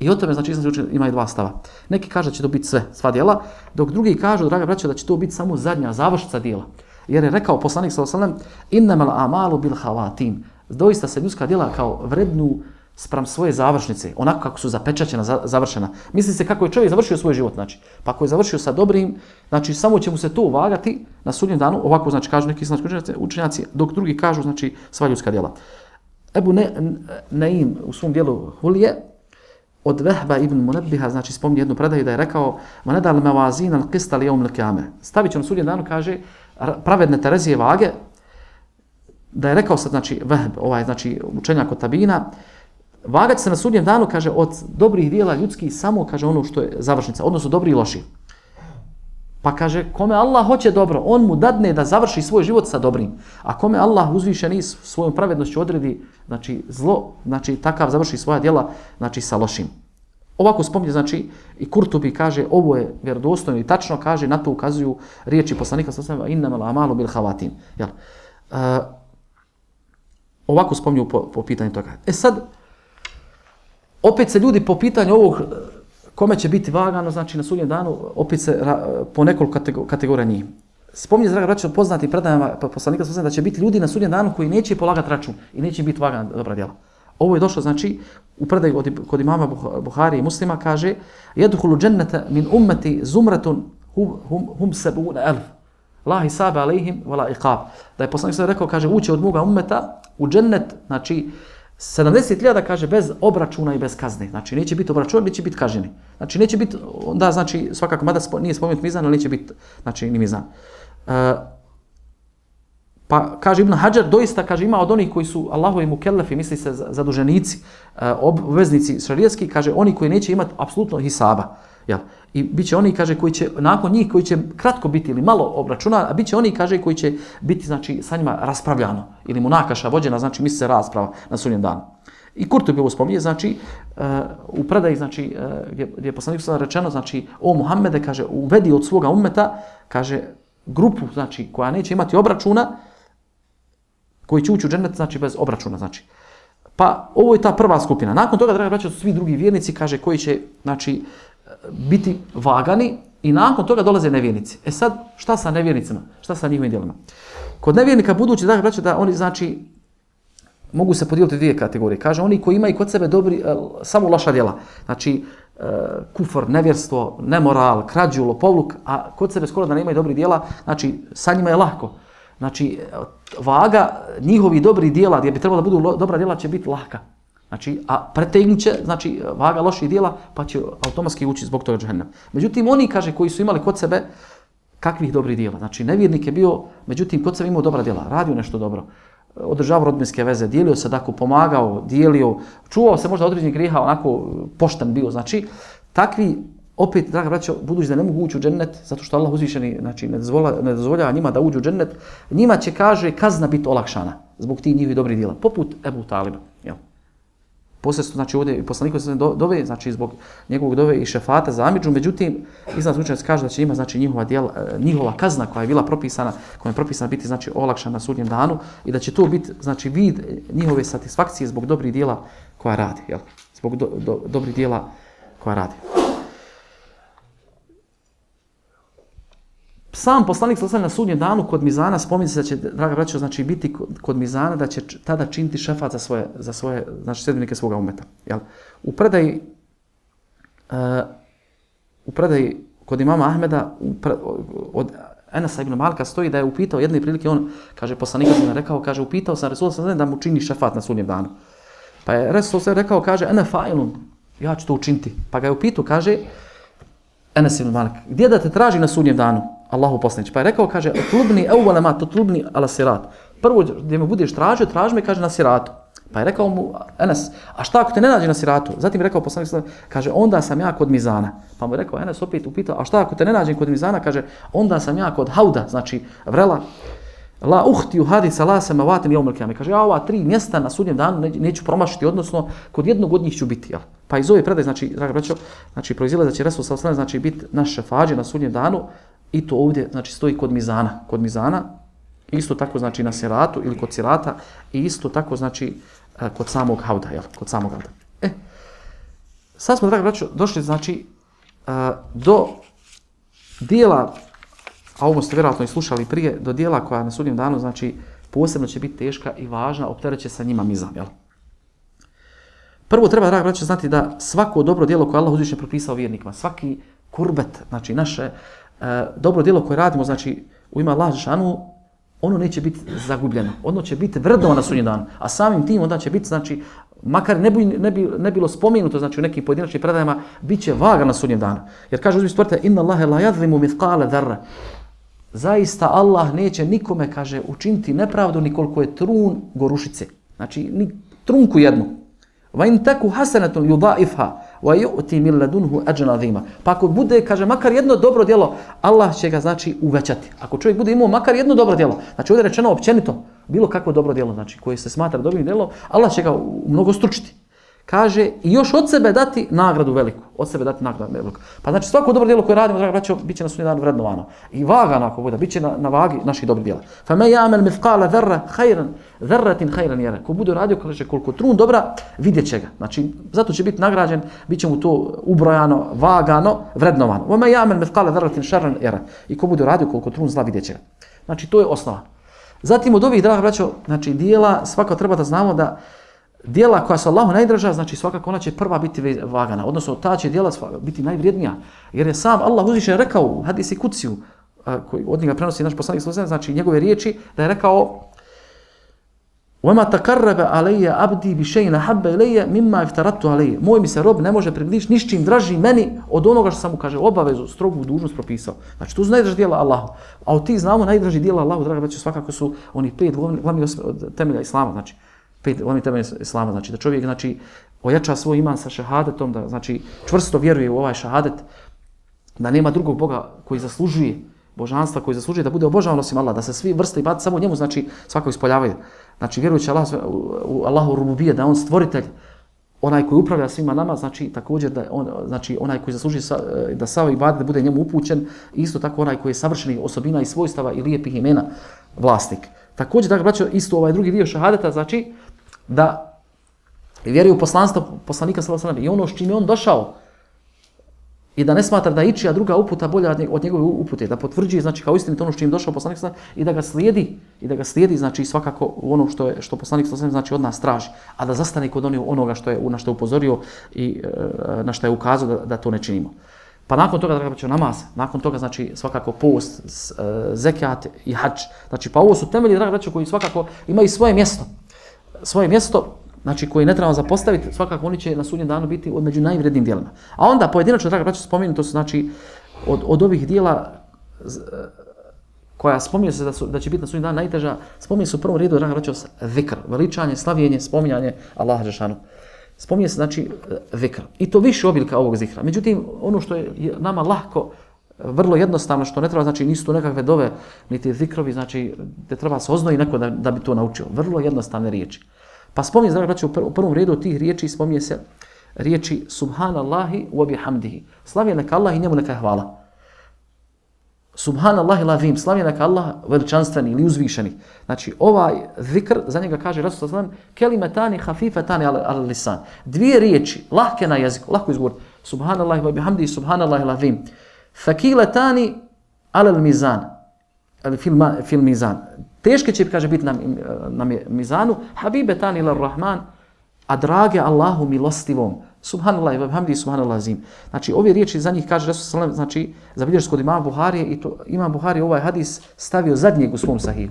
[SPEAKER 2] I o tome, znači, islamski učenjaci imaju dva stava. Neki kaže da će to biti sve, sva djela, dok drugi kažu, draga braćo, da će to biti samo zadnja, završica djela. Jer je rekao poslanik sallallahu alejhi ve sellem: innamal a'malu bil khawatim. Doista se ljudska djela kao vrednu spram svoje završnice, onako kako su zapečaćena, završena. Misli se kako je čovjek završio svoj život, znači. Pa ako je završio sa dobrim, znači samo će mu se to uvagati na sudnjem danu, ovako znači kažu neki islamski učenjaci, dok drugi kažu znači sva ljudska djela. Ebu ne, Naim u svom dijelu Hulije, od Vehba ibn Munabbiha, znači spomni jednu predaju da je rekao ma mevazin al qista li yawm Stavit će na sudnjem danu, kaže, pravedne Terezije vage, da je rekao sad, znači, Vehb, ovaj, znači, učenjak od Tabina, Vagat se na sudnjem danu, kaže, od dobrih dijela ljudskih samo, kaže, ono što je završnica, odnosno dobri i loši. Pa kaže, kome Allah hoće dobro, on mu dadne da završi svoj život sa dobrim. A kome Allah uzvišeni svojom pravednošću odredi, znači, zlo, znači, takav završi svoja dijela, znači, sa lošim. Ovako spominje, znači, i Kurtubi kaže, ovo je vjerodostojno i tačno kaže, na to ukazuju riječi poslanika sa osnovima, inna amalu bil havatim. Jel? Uh, ovako spominju po, po pitanju toga. E sad, opet se ljudi po pitanju ovog kome će biti vagano, znači na sudnjem danu, opet se po nekoliko kategorija njih. Spominje zraga braća poznati predajama poslanika sa da će biti ljudi na sudnjem danu koji neće polagati račun i neće biti vagan dobra djela. Ovo je došlo, znači, u predaju kod, imama Buhari i muslima kaže Jeduhulu džennete min ummeti zumratun hum, hum, hum sebuna elf. La hisabe alehim vala iqab. Da je poslanik sada rekao, kaže, uće od moga ummeta u džennet, znači, 70.000 kaže bez obračuna i bez kazne. Znači neće biti obračun, neće biti kažnjeni. Znači neće biti onda znači svakako mada spo, nije spomenut mizan, ali neće biti znači ni mizan. E, pa kaže Ibn Hajar doista kaže ima od onih koji su Allahovi mukellefi, misli se zaduženici, e, obveznici šerijski, kaže oni koji neće imati apsolutno hisaba. Jel? I bit će oni, kaže, koji će, nakon njih, koji će kratko biti ili malo obračuna, a bit će oni, kaže, koji će biti, znači, sa njima raspravljano. Ili mu nakaša vođena, znači, misli se rasprava na sunjem danu. I Kurto bi ovo spominje, znači, uh, u predaji, znači, uh, gdje, gdje je poslanik sada rečeno, znači, o Muhammede, kaže, uvedi od svoga umeta, kaže, grupu, znači, koja neće imati obračuna, koji će ući u džennet, znači, bez obračuna, znači. Pa ovo je ta prva skupina. Nakon toga, draga braća, su svi drugi vjernici, kaže, koji će, znači, biti vagani i nakon toga dolaze nevjernici. E sad, šta sa nevjernicima? Šta sa njihovim djelima? Kod nevjernika budući, dakle, braće, da oni znači mogu se podijeliti dvije kategorije. Kaže, oni koji imaju kod sebe dobri, e, samo loša djela. Znači, e, kufor, nevjerstvo, nemoral, krađu, lopovluk, a kod sebe skoro da nemaju dobri djela, znači, sa njima je lahko. Znači, e, vaga njihovi dobri djela, gdje bi trebalo da budu dobra djela, će biti lahka. Znači, a pretegnut će, znači, vaga loših dijela, pa će automatski ući zbog toga džahennem. Međutim, oni, kaže, koji su imali kod sebe kakvih dobrih dijela. Znači, nevjernik je bio, međutim, kod sebe imao dobra dijela, radio nešto dobro, održavao rodbinske veze, dijelio se, dakle, pomagao, dijelio, čuvao se možda određenih griha, onako pošten bio. Znači, takvi, opet, draga braćo, budući da ne mogu ući u džennet, zato što Allah uzvišeni, znači, ne dozvola, ne dozvoljava njima da uđu u džennet, njima će, kaže, kazna biti olakšana zbog tih njihovih dobrih dijela, poput Ebu Taliba. Jel? su, znači ovdje poslanik se dove, znači zbog njegovog dove i šefata za Amidžu, međutim, iznad slučajac kaže da će ima znači njihova, djela, e, njihova kazna koja je bila propisana, koja je propisana biti znači olakšana na sudnjem danu i da će to biti znači vid njihove satisfakcije zbog dobrih dijela koja radi, jel? zbog do, do, dobrih dijela koja radi. Sam poslanik sa na sudnjem danu kod Mizana spominje se da će, draga braćo, znači biti kod Mizana da će tada činiti šefat za svoje, za svoje znači sredbenike svoga umeta. Jel? U predaji, uh, u predaji kod imama Ahmeda u pre, od Enasa ibn Malka stoji da je upitao jedne prilike, on, kaže, poslanik sam rekao, kaže, upitao sam Resul sam da mu čini šefat na sudnjem danu. Pa je Resul sam rekao, kaže, ene fa'ilun, ja ću to učiniti. Pa ga je upitao, kaže, Enes ibn Malik, gdje da te traži na sudnjem danu? Allahu poslanić. Pa je rekao, kaže, tlubni evvele ma, to tlubni ala sirat. Prvo, gdje me budeš tražio, traži me, kaže, na siratu. Pa je rekao mu Enes, a šta ako te ne nađe na siratu? Zatim je rekao poslanik sallallahu kaže onda sam ja kod mizana. Pa mu je rekao Enes opet upitao, a šta ako te ne nađe kod mizana? Kaže onda sam ja kod hauda, znači vrela La uhti u hadisa la sama vatim jomel kjame. Kaže, ja ova tri mjesta na sudnjem danu neću promašiti, odnosno kod jednog od njih ću biti. Jel? Pa iz ove predaj, znači, draga braćo, znači, proizilazi da će Resul sa znači, biti naš šefađe na sudnjem danu i to ovdje, znači, stoji kod mizana. Kod mizana, isto tako, znači, na siratu ili kod sirata i isto tako, znači, e, kod samog hauda, jel? Kod samog hauda. E, sad smo, draga braćo, došli, znači, e, do dijela a ovo ste vjerojatno i slušali prije, do dijela koja na sudnjem danu, znači, posebno će biti teška i važna, optereće sa njima mizan, jel? Prvo treba, draga braćo, znati da svako dobro dijelo koje Allah uzviše propisao vjernikima, svaki kurbet, znači naše e, dobro djelo koje radimo, znači u ima Allah Žešanu, ono neće biti zagubljeno, ono će biti vrdno na sunji dan. a samim tim onda će biti, znači, makar ne, bi, ne, bi, ne bilo spomenuto, znači u nekim pojedinačnim predajama, bit će vaga na sudnjem danu. Jer kaže uzmi stvrte, inna Allahe la jadlimu mithqale dharra, zaista Allah neće nikome, kaže, učiniti nepravdu ni koliko je trun gorušice. Znači, ni trunku jednu. Va in taku hasanatun yudaifha wa yu'ti min ladunhu ajran azima. Pa ako bude kaže makar jedno dobro djelo, Allah će ga znači uvećati. Ako čovjek bude imao makar jedno dobro djelo, znači ovdje rečeno općenito, bilo kakvo dobro djelo, znači koje se smatra dobrim djelom, Allah će ga mnogo stručiti kaže i još od sebe dati nagradu veliku. Od sebe dati nagradu veliku. Pa znači svako dobro djelo koje radimo, draga braćo, bit će na sunni dan vrednovano. I vaga ako bude, bit će na, na vagi naših dobrih djela. Fa me jamel mithqala dharra khayran dharratin khayran yara. Ko bude radio kaže koliko trun dobra, vidjet će ga. Znači zato će biti nagrađen, bit će mu to ubrojano, vagano, vrednovano. Wa me jamel mithqala dharratin sharran yara. I ko bude radio koliko trun zla vidjet će ga. Znači to je osnova. Zatim od ovih draga braćo, znači dijela svako treba da znamo da dijela koja su Allahu najdraža, znači svakako ona će prva biti vagana, odnosno ta će dijela biti najvrijednija. Jer je sam Allah uzviše rekao u hadisi kuciju, koji od njega prenosi naš poslanik sluzen, znači njegove riječi, da je rekao وَمَا تَقَرَّبَ عَلَيَّ عَبْدِي بِشَيْنَ حَبَّ إِلَيَّ مِمَّا اِفْتَرَتُ عَلَيَّ Moj mi se rob ne može približiti nišćim draži meni od onoga što sam mu kaže obavezu, strogu dužnost propisao. Znači tu su najdraži dijela Allahu. A od tih znamo najdraži dijela Allahu, draga braćo, svakako su oni pet glavnih temelja Islama. Znači, pet glavni temelj islama znači da čovjek znači ojača svoj iman sa šahadetom da znači čvrsto vjeruje u ovaj šahadet da nema drugog boga koji zaslužuje božanstva koji zaslužuje da bude obožavan osim Allah da se svi vrste i samo njemu znači svako ispoljavaju. Znači vjerujući Allah u Allahu rububije da on stvoritelj onaj koji upravlja svima nama znači također da on znači onaj koji zaslužuje sa, eh, da sav ibadet bude njemu upućen isto tako onaj koji je savršeni osobina i svojstava i lijepih imena vlasnik. Također da braćo isto ovaj drugi dio šahadeta znači da vjeruje u poslanstvo poslanika sallallahu alejhi ve sellem i ono s čime je on došao i da ne smatra da ičija druga uputa bolja od njegove upute, da potvrđuje znači kao istinito ono s čim došao poslanik sallallahu i da ga slijedi i da ga slijedi znači svakako u ono što je što poslanik sallallahu znači od nas traži, a da zastane kod onoga što je na što je upozorio i e, na što je ukazao da, da to ne činimo. Pa nakon toga, draga braćo, namaz, nakon toga, znači, svakako post, e, zekat i hač. Znači, pa ovo su temelji, draga braćo, koji svakako imaju svoje mjesto svoje mjesto, znači koji ne trebamo zapostaviti, svakako oni će na sudnjem danu biti od među najvrednijim dijelima. A onda pojedinačno, draga braća, spominu, to su znači od, od ovih dijela e, koja spominje se da, su, da će biti na sudnjem danu najteža, spominje se u prvom redu, draga braća, vikr, veličanje, slavljenje, spominjanje Allaha Žešanu. Spominje se, znači, e, vikr. I to više obilka ovog zikra. Međutim, ono što je nama lahko, vrlo jednostavno, što ne treba, znači nisu tu nekakve dove, niti zikrovi, znači da treba se oznoji neko da, da bi to naučio. Vrlo jednostavne riječi. Pa spominje, znači, braći, u prvom redu tih riječi spominje se riječi Subhanallahi wa bihamdihi. Slavi neka Allah i njemu neka hvala. Subhanallahi lavim, slavi neka Allah veličanstveni ili uzvišeni. Znači, ovaj zikr, za njega kaže Rasul sallam, kelimetani hafifetani al, al lisan. Dvije riječi, lahke na jeziku, lahko izgovoriti. Subhanallahi wa bihamdihi, subhanallahi lavim. Fakilatani alel mizan. Fil, fil mizan. Teške će, kaže, biti na, na mizanu. Habibetani ila rahman. A drage Allahu milostivom. Subhanallah, vabhamdi, subhanallah zim. Znači, ove riječi za njih kaže Resul Salam, znači, za kod imam Buharije i to imam Buhari ovaj hadis stavio zadnjeg u svom sahiju.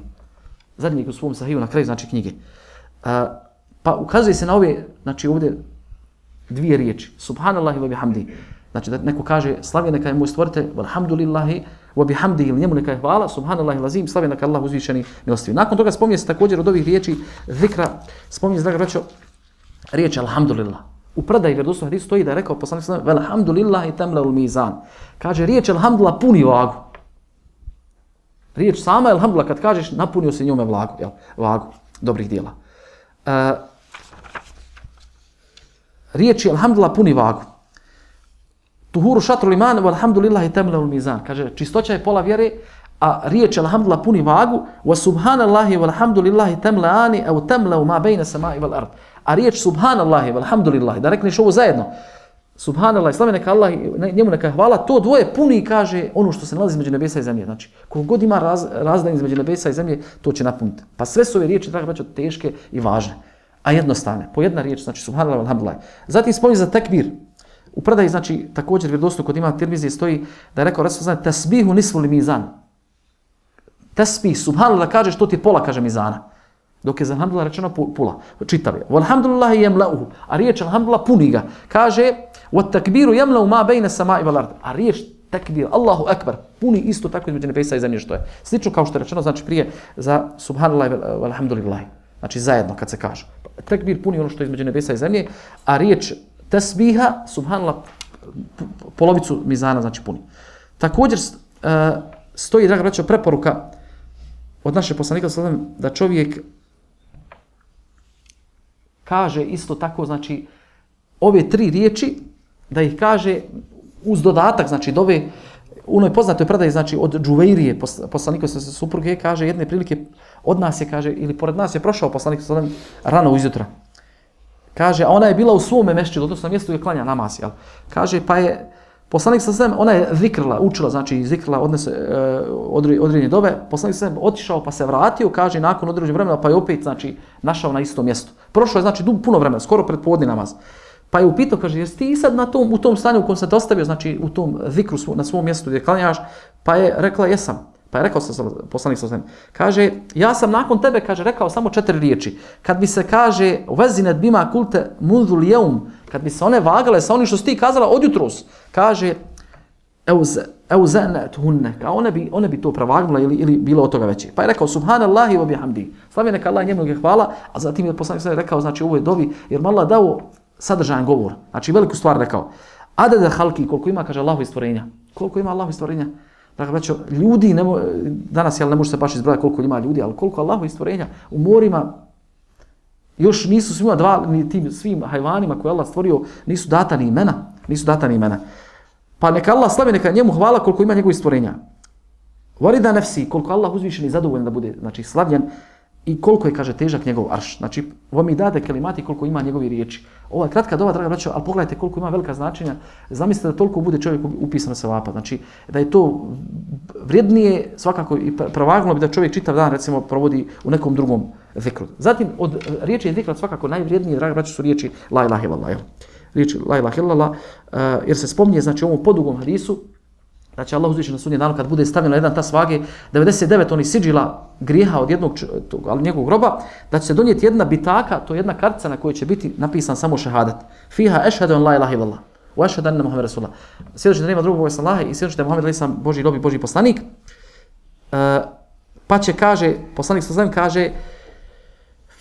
[SPEAKER 2] Zadnjeg u svom sahiju na kraju, znači, knjige. Uh, pa ukazuje se na ove, znači, ovdje dvije riječi. Subhanallah i vabhamdi. Znači da neko kaže slavljen neka je moj stvoritelj, alhamdulillahi, wa bihamdihi njemu neka je hvala, subhanallahi lazim, slavi neka Allah uzvišeni milostivi. Nakon toga spominje se također od ovih riječi zikra, spominje se, draga braćo, riječ alhamdulillah. U predaji vjerodostojnog hadisu stoji da je rekao poslanik sallallahu alejhi ve sellem alhamdulillah tamla mizan. Kaže riječ alhamdulillah puni vagu. Riječ sama alhamdulillah kad kažeš napunio se njome vlagu, jel? Vagu dobrih djela. Uh, e, riječ alhamdulillah puni vagu. Tuhuru šatru liman wa alhamdulillah mizan. Kaže čistoća je pola vjere, a riječ alhamdulillah puni vagu wa subhanallahi walhamdulillahi tamlaani au tamla ma bayna samai wal ard. A riječ subhanallahi walhamdulillahi da rekneš ovo zajedno. Subhanallahi slavi neka Allah njemu neka hvala. To dvoje puni kaže ono što se nalazi između nebesa i zemlje. Znači koliko god ima raz, razdanje između nebesa i zemlje to će napuniti. Pa sve su ove riječi draga braćo teške i važne a jednostavne. Po jedna riječ znači subhanallahi walhamdulillahi. Zatim spominje za tekbir u predaji znači također vjerodostu kod ima tirmizije stoji da je rekao rasul znači tasbihu nismo li mizan Tesbih, subhanallah, kažeš, to ti pola, kaže mizana. Dok je za alhamdulillah rečeno pula, čitav je. Walhamdulillah jemlauhu, a riječ alhamdulillah puni ga. Kaže, wa takbiru jemlau ma bejne sama i valard. A riječ takbir, Allahu akbar, puni isto tako između nebesa i zemlje što je. Slično kao što je rečeno, znači prije za subhanallah i walhamdulillah. Znači zajedno kad se kaže. Takbir puni ono što je između nebesa i zemlje, a riječ tesbiha, subhanallah, polovicu mizana znači puni. Također e, stoji, draga braćo, preporuka od naše poslanika da čovjek kaže isto tako znači ove tri riječi da ih kaže uz dodatak znači dove u onoj poznatoj predaji znači od Džuveirije poslanika sa supruge kaže jedne prilike od nas je kaže ili pored nas je prošao poslanik sa rano ujutro kaže a ona je bila u svome mešću odnosno na mjestu gdje klanja namaz jel kaže pa je Poslanik sa svem, ona je zikrla, učila, znači zikrla odnese e, uh, određenje dove. Poslanik sa svem otišao pa se vratio, kaže nakon određenog vremena pa je opet znači našao na istom mjestu. Prošlo je znači dug puno vremena, skoro pred podni namaz. Pa je upitao, kaže, jesi ti sad na tom, u tom stanju u kojem se ostavio, znači u tom zikru na svom mjestu gdje klanjaš, pa je rekla, jesam. Pa je rekao sa poslanik sa svem. Kaže, ja sam nakon tebe, kaže, rekao samo četiri riječi. Kad bi se kaže, vezinet bima kulte mundul jeum, kad bi se one vagale sa onim što si ti kazala od jutros, kaže, evo zenet hunne, kao one bi, one bi to pravagnula ili, ili bilo od toga veće. Pa je rekao, subhanallahi wa bihamdi, slavi neka Allah njemu je hvala, a zatim je poslanik sa rekao, znači ovo je dovi, jer malo dao sadržajan govor, znači veliku stvar rekao, adada halki, koliko ima, kaže Allahu stvorenja, koliko ima Allahu stvorenja, Dakle, braćo, ljudi, ne mo, danas jel, ne može se baš izbrati koliko ima ljudi, ali koliko Allahu stvorenja u morima, Još nisu svima dva, ni tim svim hajvanima koje Allah stvorio, nisu data ni imena. Nisu data ni imena. Pa neka Allah slavi, neka njemu hvala koliko ima njegovih stvorenja. Varida nefsi, koliko Allah uzvišen i zadovoljen da bude znači, slavljen i koliko je, kaže, težak njegov arš. Znači, ovo mi dade kelimati koliko ima njegovi riječi. Ova kratka doba, draga braćo, ali pogledajte koliko ima velika značenja. Zamislite da toliko bude čovjek upisano sa vapa. Znači, da je to vrijednije, svakako i pravagno bi da čovjek čitav dan, recimo, provodi u nekom drugom zikru. Zatim, od e, riječi zikra svakako najvrijednije, draga braćo, su riječi la ilaha illallah. Riječi la ilaha illallah, e, jer se spominje, znači, u ovom podugom hadisu, da će Allah uzviši na sudnje danu kad bude stavljeno jedan ta svage 99 onih siđila grijeha od jednog tog, ali njegovog groba, da će se donijeti jedna bitaka, to je jedna kartica na kojoj će biti napisan samo šehadat. Fiha ešhadu an la ilaha illallah. Wa ešhadu anna Muhammed Rasulullah. Svjedoči da nema drugog Boga sallaha i svjedoči da je Muhammed Lisam Boži rob i Boži poslanik. Uh, pa će kaže, poslanik sa kaže,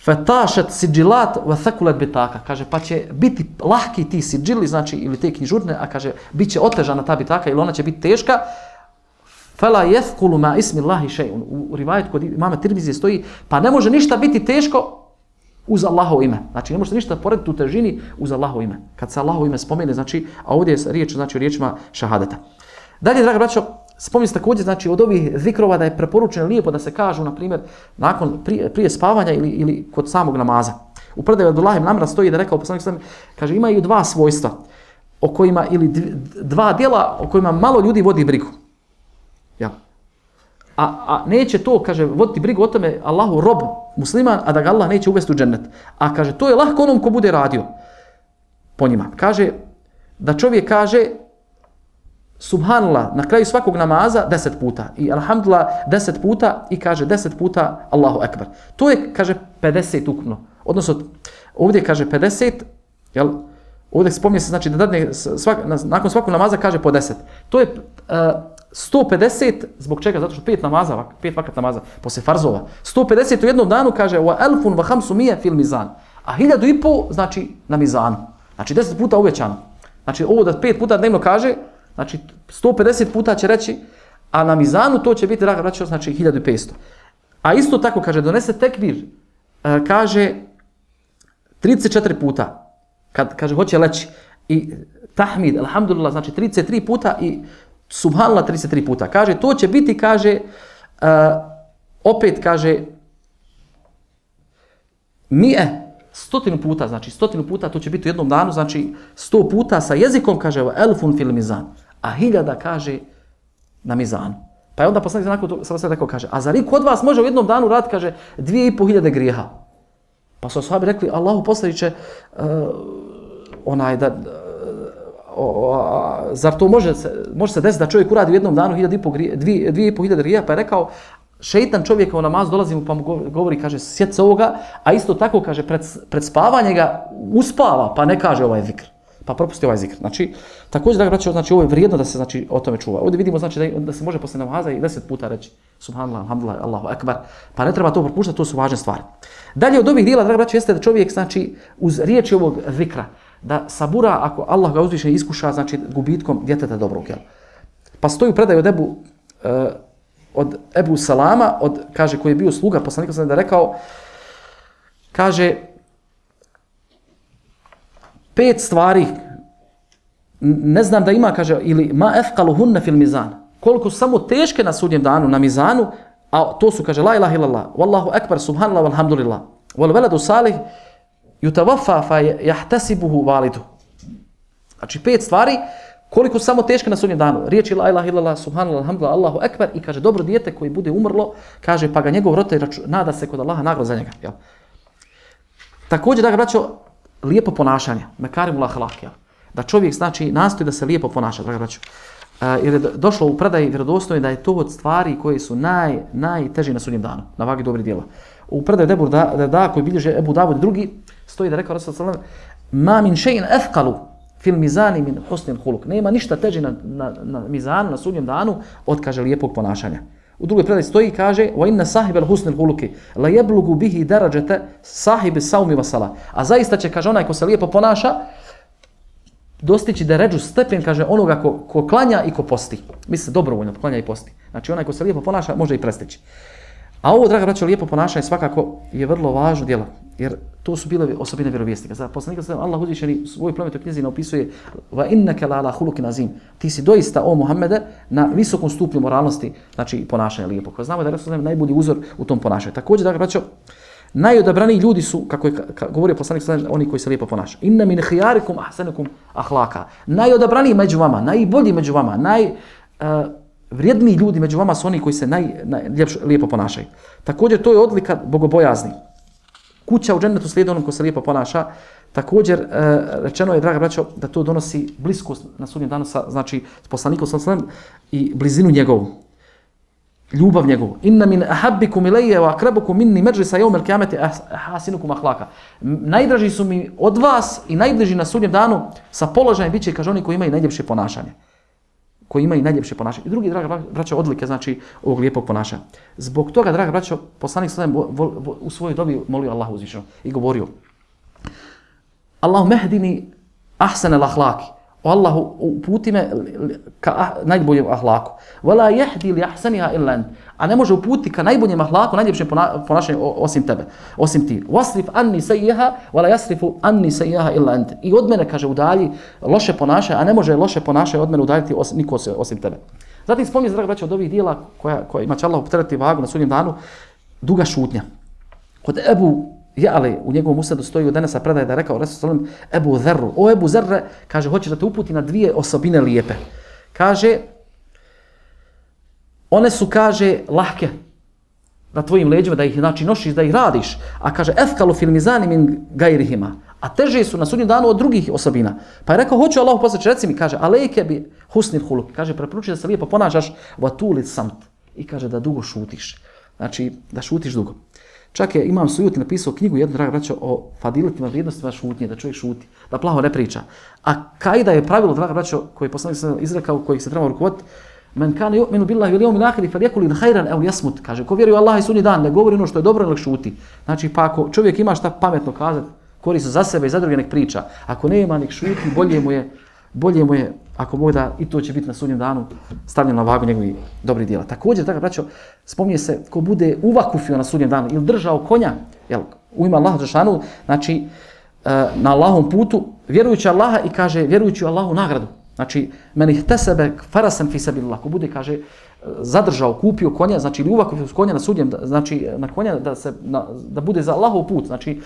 [SPEAKER 2] fetašet siđilat wa thakulat bitaka. Kaže, pa će biti lahki ti siđili, znači, ili te knjižurne, a kaže, bit će otežana ta bitaka ili ona će biti teška. Fela jethkulu ma ismi Allahi še'un. U, u rivajetu kod imama Tirmizije stoji, pa ne može ništa biti teško uz Allahovo ime. Znači, ne može ništa porediti u težini uz Allahovo ime. Kad se Allahovo ime spomene, znači, a ovdje je riječ, znači, o riječima šahadeta. Dalje, draga braćo, Spominje se također, znači, od ovih zikrova da je preporučeno lijepo da se kažu, na primjer, nakon, prije, prije spavanja ili, ili kod samog namaza. U predaju Abdullah ibn Amra stoji da rekao poslanik sallam, kaže, imaju dva svojstva o kojima, ili dva dijela o kojima malo ljudi vodi brigu. Ja. A, a neće to, kaže, voditi brigu o tome Allahu rob, musliman, a da ga Allah neće uvesti u džennet. A kaže, to je lahko onom ko bude radio po njima. Kaže, da čovjek kaže, subhanallah na kraju svakog namaza 10 puta i alhamdulillah 10 puta i kaže 10 puta Allahu ekber. To je kaže 50 ukupno. Odnosno ovdje kaže 50, jel? Ovdje spominje se znači da dadne svak, nakon svakog namaza kaže po 10. To je e, uh, 150, zbog čega? Zato što pet namaza, vak- pet vakat namaza, posle farzova. 150 u jednom danu kaže wa elfun wa hamsu mije fil mizan. A hiljadu i pol znači na mizanu. Znači 10 puta uvećano. Znači ovo da pet puta dnevno kaže, znači 150 puta će reći, a na mizanu to će biti, draga braćo, znači 1500. A isto tako kaže, donese tekbir, e, kaže 34 puta, kad kaže hoće leći, i tahmid, alhamdulillah, znači 33 puta i subhanallah 33 puta. Kaže, to će biti, kaže, uh, opet kaže, mije, stotinu puta, znači stotinu puta, to će biti u jednom danu, znači sto puta sa jezikom, kaže, evo, elfun fil mizan, a hiljada kaže na mizanu. Pa je onda poslanik znako to sada se rekao, kaže, a zar i kod vas može u jednom danu rad, kaže, dvije i po hiljade grijeha? Pa su osobi rekli, Allahu poslaniće, uh, eh, onaj da, eh, o, o, a, zar to može se, može se desiti da čovjek uradi u jednom danu hiljada i po grije, dvije, dvije i po hiljade grija, pa je rekao, šeitan čovjeka u namazu dolazi mu pa mu govori, kaže, sjeti se ovoga, a isto tako, kaže, pred, pred spavanje ga uspava, pa ne kaže ovaj zikr. Pa propusti ovaj zikr. Znači, također da braćo, znači ovo je vrijedno da se znači o tome čuva. Ovdje vidimo znači da, da se može posle namaza i 10 puta reći subhanallah, alhamdulillah, Allahu ekbar. Pa ne treba to propuštati, to su važne stvari. Dalje od ovih dijela, draga braćo, jeste da čovjek znači uz riječi ovog zikra da sabura ako Allah ga uzviše iskuša znači gubitkom djeteta dobrog, jel? Pa stoji u predaju od Ebu, uh, e, od Ebu Salama, od, kaže, koji je bio sluga, poslanika sam da rekao, kaže, pet stvari, ne znam da ima, kaže, ili ma efkalu hunne fil mizan, koliko su samo teške na sudnjem danu, na mizanu, a to su, kaže, la ilaha illallah, wallahu ekbar, subhanallah, walhamdulillah, wal veledu salih, yutawaffa fa yahtasibuhu validu. Znači pet stvari koliko samo teške na sudnjem danu. Riječi la ilaha illallah, subhanallah, alhamdulillah, Allahu ekber i kaže dobro dijete koji bude umrlo, kaže pa ga njegov roditelj nada se kod Allaha nagrada za njega. Jel? Također da ga braćo, lijepo ponašanje, mekarimul ahlak, jel? Da čovjek znači nastoji da se lijepo ponaša, draga braćo. E, jer je došlo u predaji vjerodostojno da je to od stvari koje su naj, najteži na sudnjem danu, na vagi dobri djela. U predaju Debur da, da, da koji bilježe Ebu Davud drugi, stoji da rekao Rasul Salam, ma min še'in efkalu fil mizani min husnil huluk. Nema ništa teži na, na, na mizanu, na sudnjem danu, od, kaže, lijepog ponašanja. U drugoj predaj stoji i kaže wa inna sahib al husnil huluki la yablugu bihi darajata sahib saumi wa salah." A zaista će kaže onaj ko se lijepo ponaša dostići da ređu stepen kaže onoga ko, ko klanja i ko posti. Misli dobrovoljno klanja i posti. Znači onaj ko se lijepo ponaša može i prestići. A ovo, draga braćo, lijepo ponašanje svakako je vrlo važno djelo, jer to su bile osobine vjerovjesnika. Za poslanika sallam Allah uzvišeni u svojoj plemetoj knjizi naopisuje va innaka la ala hulukin azim. Ti si doista o Muhammede na visokom stupnju moralnosti, znači ponašanja lijepo. Ko znamo da je Rasul najbolji uzor u tom ponašanju. Također, dakle, braćo, najodabraniji ljudi su, kako je ka, govorio poslanik sallam, oni koji se lijepo ponašaju. Inna min khiyarikum ahsanukum ahlaka. Najodabraniji među vama, najbolji među vama, naj eh, uh, vrijedni ljudi među vama su oni koji se naj, lijepo ponašaju. Također to je odlika bogobojazni. Kuća u džennetu slijedi onom ko se lijepo ponaša. Također e, rečeno je, draga braćo, da to donosi bliskost na sudnjem danu sa, znači, s poslanikom sa i blizinu njegovu. Ljubav njegovu. Inna min ahabbikum ilaje wa akrabukum minni majlisa yawm al-qiyamati ahasinukum. Najdraži su mi od vas i najbliži na sudnjem danu sa položajem biće kaže oni koji imaju najljepše ponašanje koji imaju najljepše ponašanje. I drugi, draga braćo, odlike, znači, ovog lijepog ponašanja. Zbog toga, draga braćo, poslanik sallam u svojoj dobi molio Allah uzvišeno i govorio Allahu mehdini ahsane l'ahlaki. O Allahu, uputi me ka ah, najboljem ahlaku. Vala jehdi li ahsaniha illa ent. A ne može uputi ka najboljem ahlaku, najljepšem ponašanju osim tebe, osim ti. Wasrif anni sayyaha wala yasrifu anni sayyaha illa ent. I od mene kaže udalji loše ponašanje, a ne može loše ponašanje od mene udaljiti os, niko osim tebe. Zatim spomni draga braća, od ovih dijela koja, koja ima će Allah upotrebati vagu na sudnjem danu, duga šutnja. Kod Ebu Ja, ali u njegovom usadu stoji od danasa predaje da je rekao Resul Salim Ebu Zerru. O Ebu Zerre, kaže, hoće da te uputi na dvije osobine lijepe. Kaže, one su, kaže, lahke na tvojim leđima, da ih znači, nošiš, da ih radiš. A kaže, efkalu filmizani min gajrihima. A teže su na sudnjem danu od drugih osobina. Pa je rekao, hoću Allah poslaći, reci mi, kaže, alejke bi husnil huluk. Kaže, preporuči da se lijepo ponašaš, vatulit samt. I kaže, da dugo šutiš. Znači, da šutiš dugo. Čak je Imam Sujuti napisao knjigu jednu, draga braćo, o fadiletima vrijednostima šutnje, da čovjek šuti, da plaho ne priča. A kajda je pravilo, draga braćo, koji poslanik sam izrekao, kojih se trebamo rukovati, Men kana yu'minu billahi wal yawmil akhir falyakul khayran aw yasmut. Kaže ko vjeruje u Allaha i sunni dan, ne govori ono što je dobro, nek šuti. Znači pa ako čovjek ima šta pametno kazati, koristi za sebe i za druge nek priča. Ako nema nek šuti, bolje mu je bolje mu je ako Bog da i to će biti na sudnjem danu stavljeno na vagu njegovi dobri djela. Također, tako braćo, spominje se ko bude uvakufio na sudnjem danu ili držao konja, jel, u ima Allaha Đešanu, znači e, na Allahom putu, vjerujući Allaha i kaže vjerujući u Allahu nagradu. Znači, meni htesebe farasan fi sabillah, ko bude, kaže, e, zadržao, kupio konja, znači ili uvakufio konja na sudnjem, znači na konja da, se, na, da bude za Allahov put, znači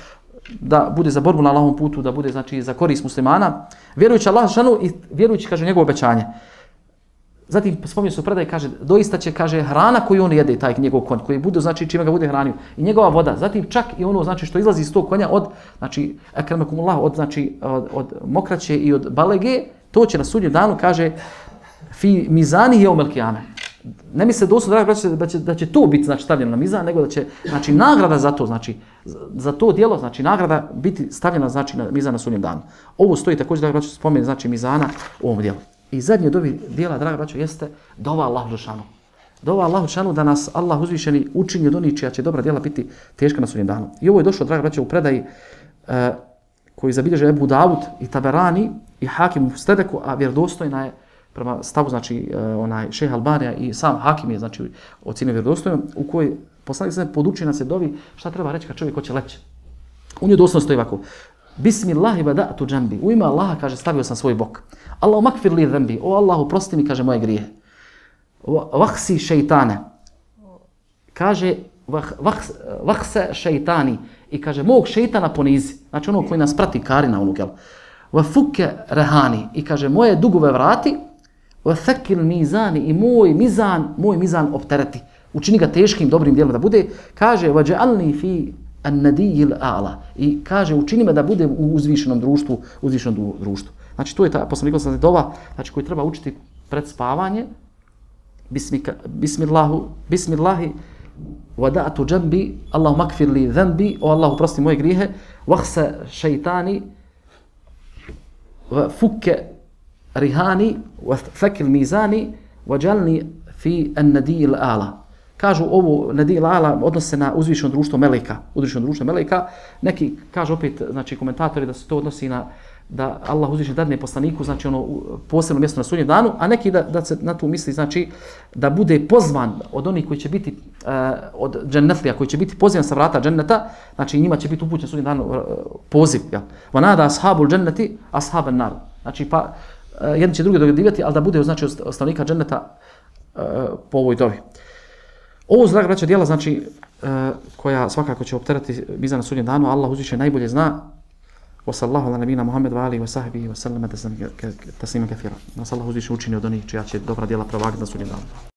[SPEAKER 2] da bude za borbu na Allahom putu, da bude znači za korist muslimana, vjerujući Allah šanu i vjerujući, kaže, njegovo obećanje. Zatim spominje se predaj, kaže, doista će, kaže, hrana koju on jede, taj njegov konj, koji bude, znači, čime ga bude hranio, i njegova voda, zatim čak i ono, znači, što izlazi iz tog konja od, znači, akramakumullah od, znači, od, od mokraće i od balege, to će na sudnjem danu, kaže, fi mizani je omelkijame ne mi se doslovno drago braće da će da će to biti znači stavljeno na mizan nego da će znači nagrada za to znači za to djelo znači nagrada biti stavljena znači na mizan na sunnjem danu. Ovo stoji također da braće spomene znači mizana u ovom djelu. I zadnje ovih djela draga braće jeste dova Allahu Žešanu. Dova Allahu Žešanu da nas Allah uzvišeni učini od onih čija će dobra djela biti teška na sudnjem danu. I ovo je došlo draga braće u predaji uh, koji zabilježe Ebu Davud i Taberani i Hakim u Stedeku, a vjerodostojna je prema stavu znači e, onaj Šejh Albanija i sam Hakim je znači ocjenio vjerodostojno u kojoj poslanik se poduči nas se dovi šta treba reći kad čovjek hoće leći. U njoj doslovno stoji ovako. Bismillahi bada'tu džambi. U ime Allaha kaže stavio sam svoj bok. Allahu makfir li dhambi. O Allahu prosti mi kaže moje grijehe. Vahsi šeitane. Kaže vah, vah, vahse. I kaže mog šeitana ponizi. Znači ono koji nas prati karina onog jel. Vafuke rehani. I kaže moje dugove vrati wa thakil mizani i moj mizan, moj mizan opterati. Učini ga teškim, dobrim dijelom da bude. Kaže, wa fi an-nadiyil a'la. I kaže, učini me da bude u uzvišenom društvu, uzvišenom društvu. Znači, to je ta poslanikov sa dova, znači, koji treba učiti pred spavanje. Bismika, bismillahu, bismillahi, wa da'atu džambi, Allahu makfir li dhanbi, o Allahu prosti moje grijehe, vahsa šeitani, wa fukke rihani wa fakil mizani wa jalni fi an-nadil ala kažu ovo nadil ala odnose na uzvišeno društvo meleka uzvišeno društvo meleka. Neki kažu opet znači komentatori da se to odnosi na da Allah uzviše dadne poslaniku znači ono posebno mjesto na sudnjem danu a neki da, da se na to misli znači da bude pozvan od onih koji će biti uh, od džennetlija koji će biti pozvan sa vrata dženneta znači njima će biti upućen sudnjem danu uh, e, poziv ja wa nada ashabul dženneti ashaban nar. Znači pa Eh, jedni će drugi dogodivati, ali da bude znači stanovnika dženeta uh, eh, po ovoj dovi. Ovo zdraga braća dijela, znači, uh, koja svakako će opterati biza na sudnjem danu, Allah uzviše najbolje zna. Wa sallahu ala nabina Muhammed wa alihi wa sahbihi wa sallam taslima kathira. Nas Allah uzviše učini od onih čija će dobra djela provagati na sudnjem danu.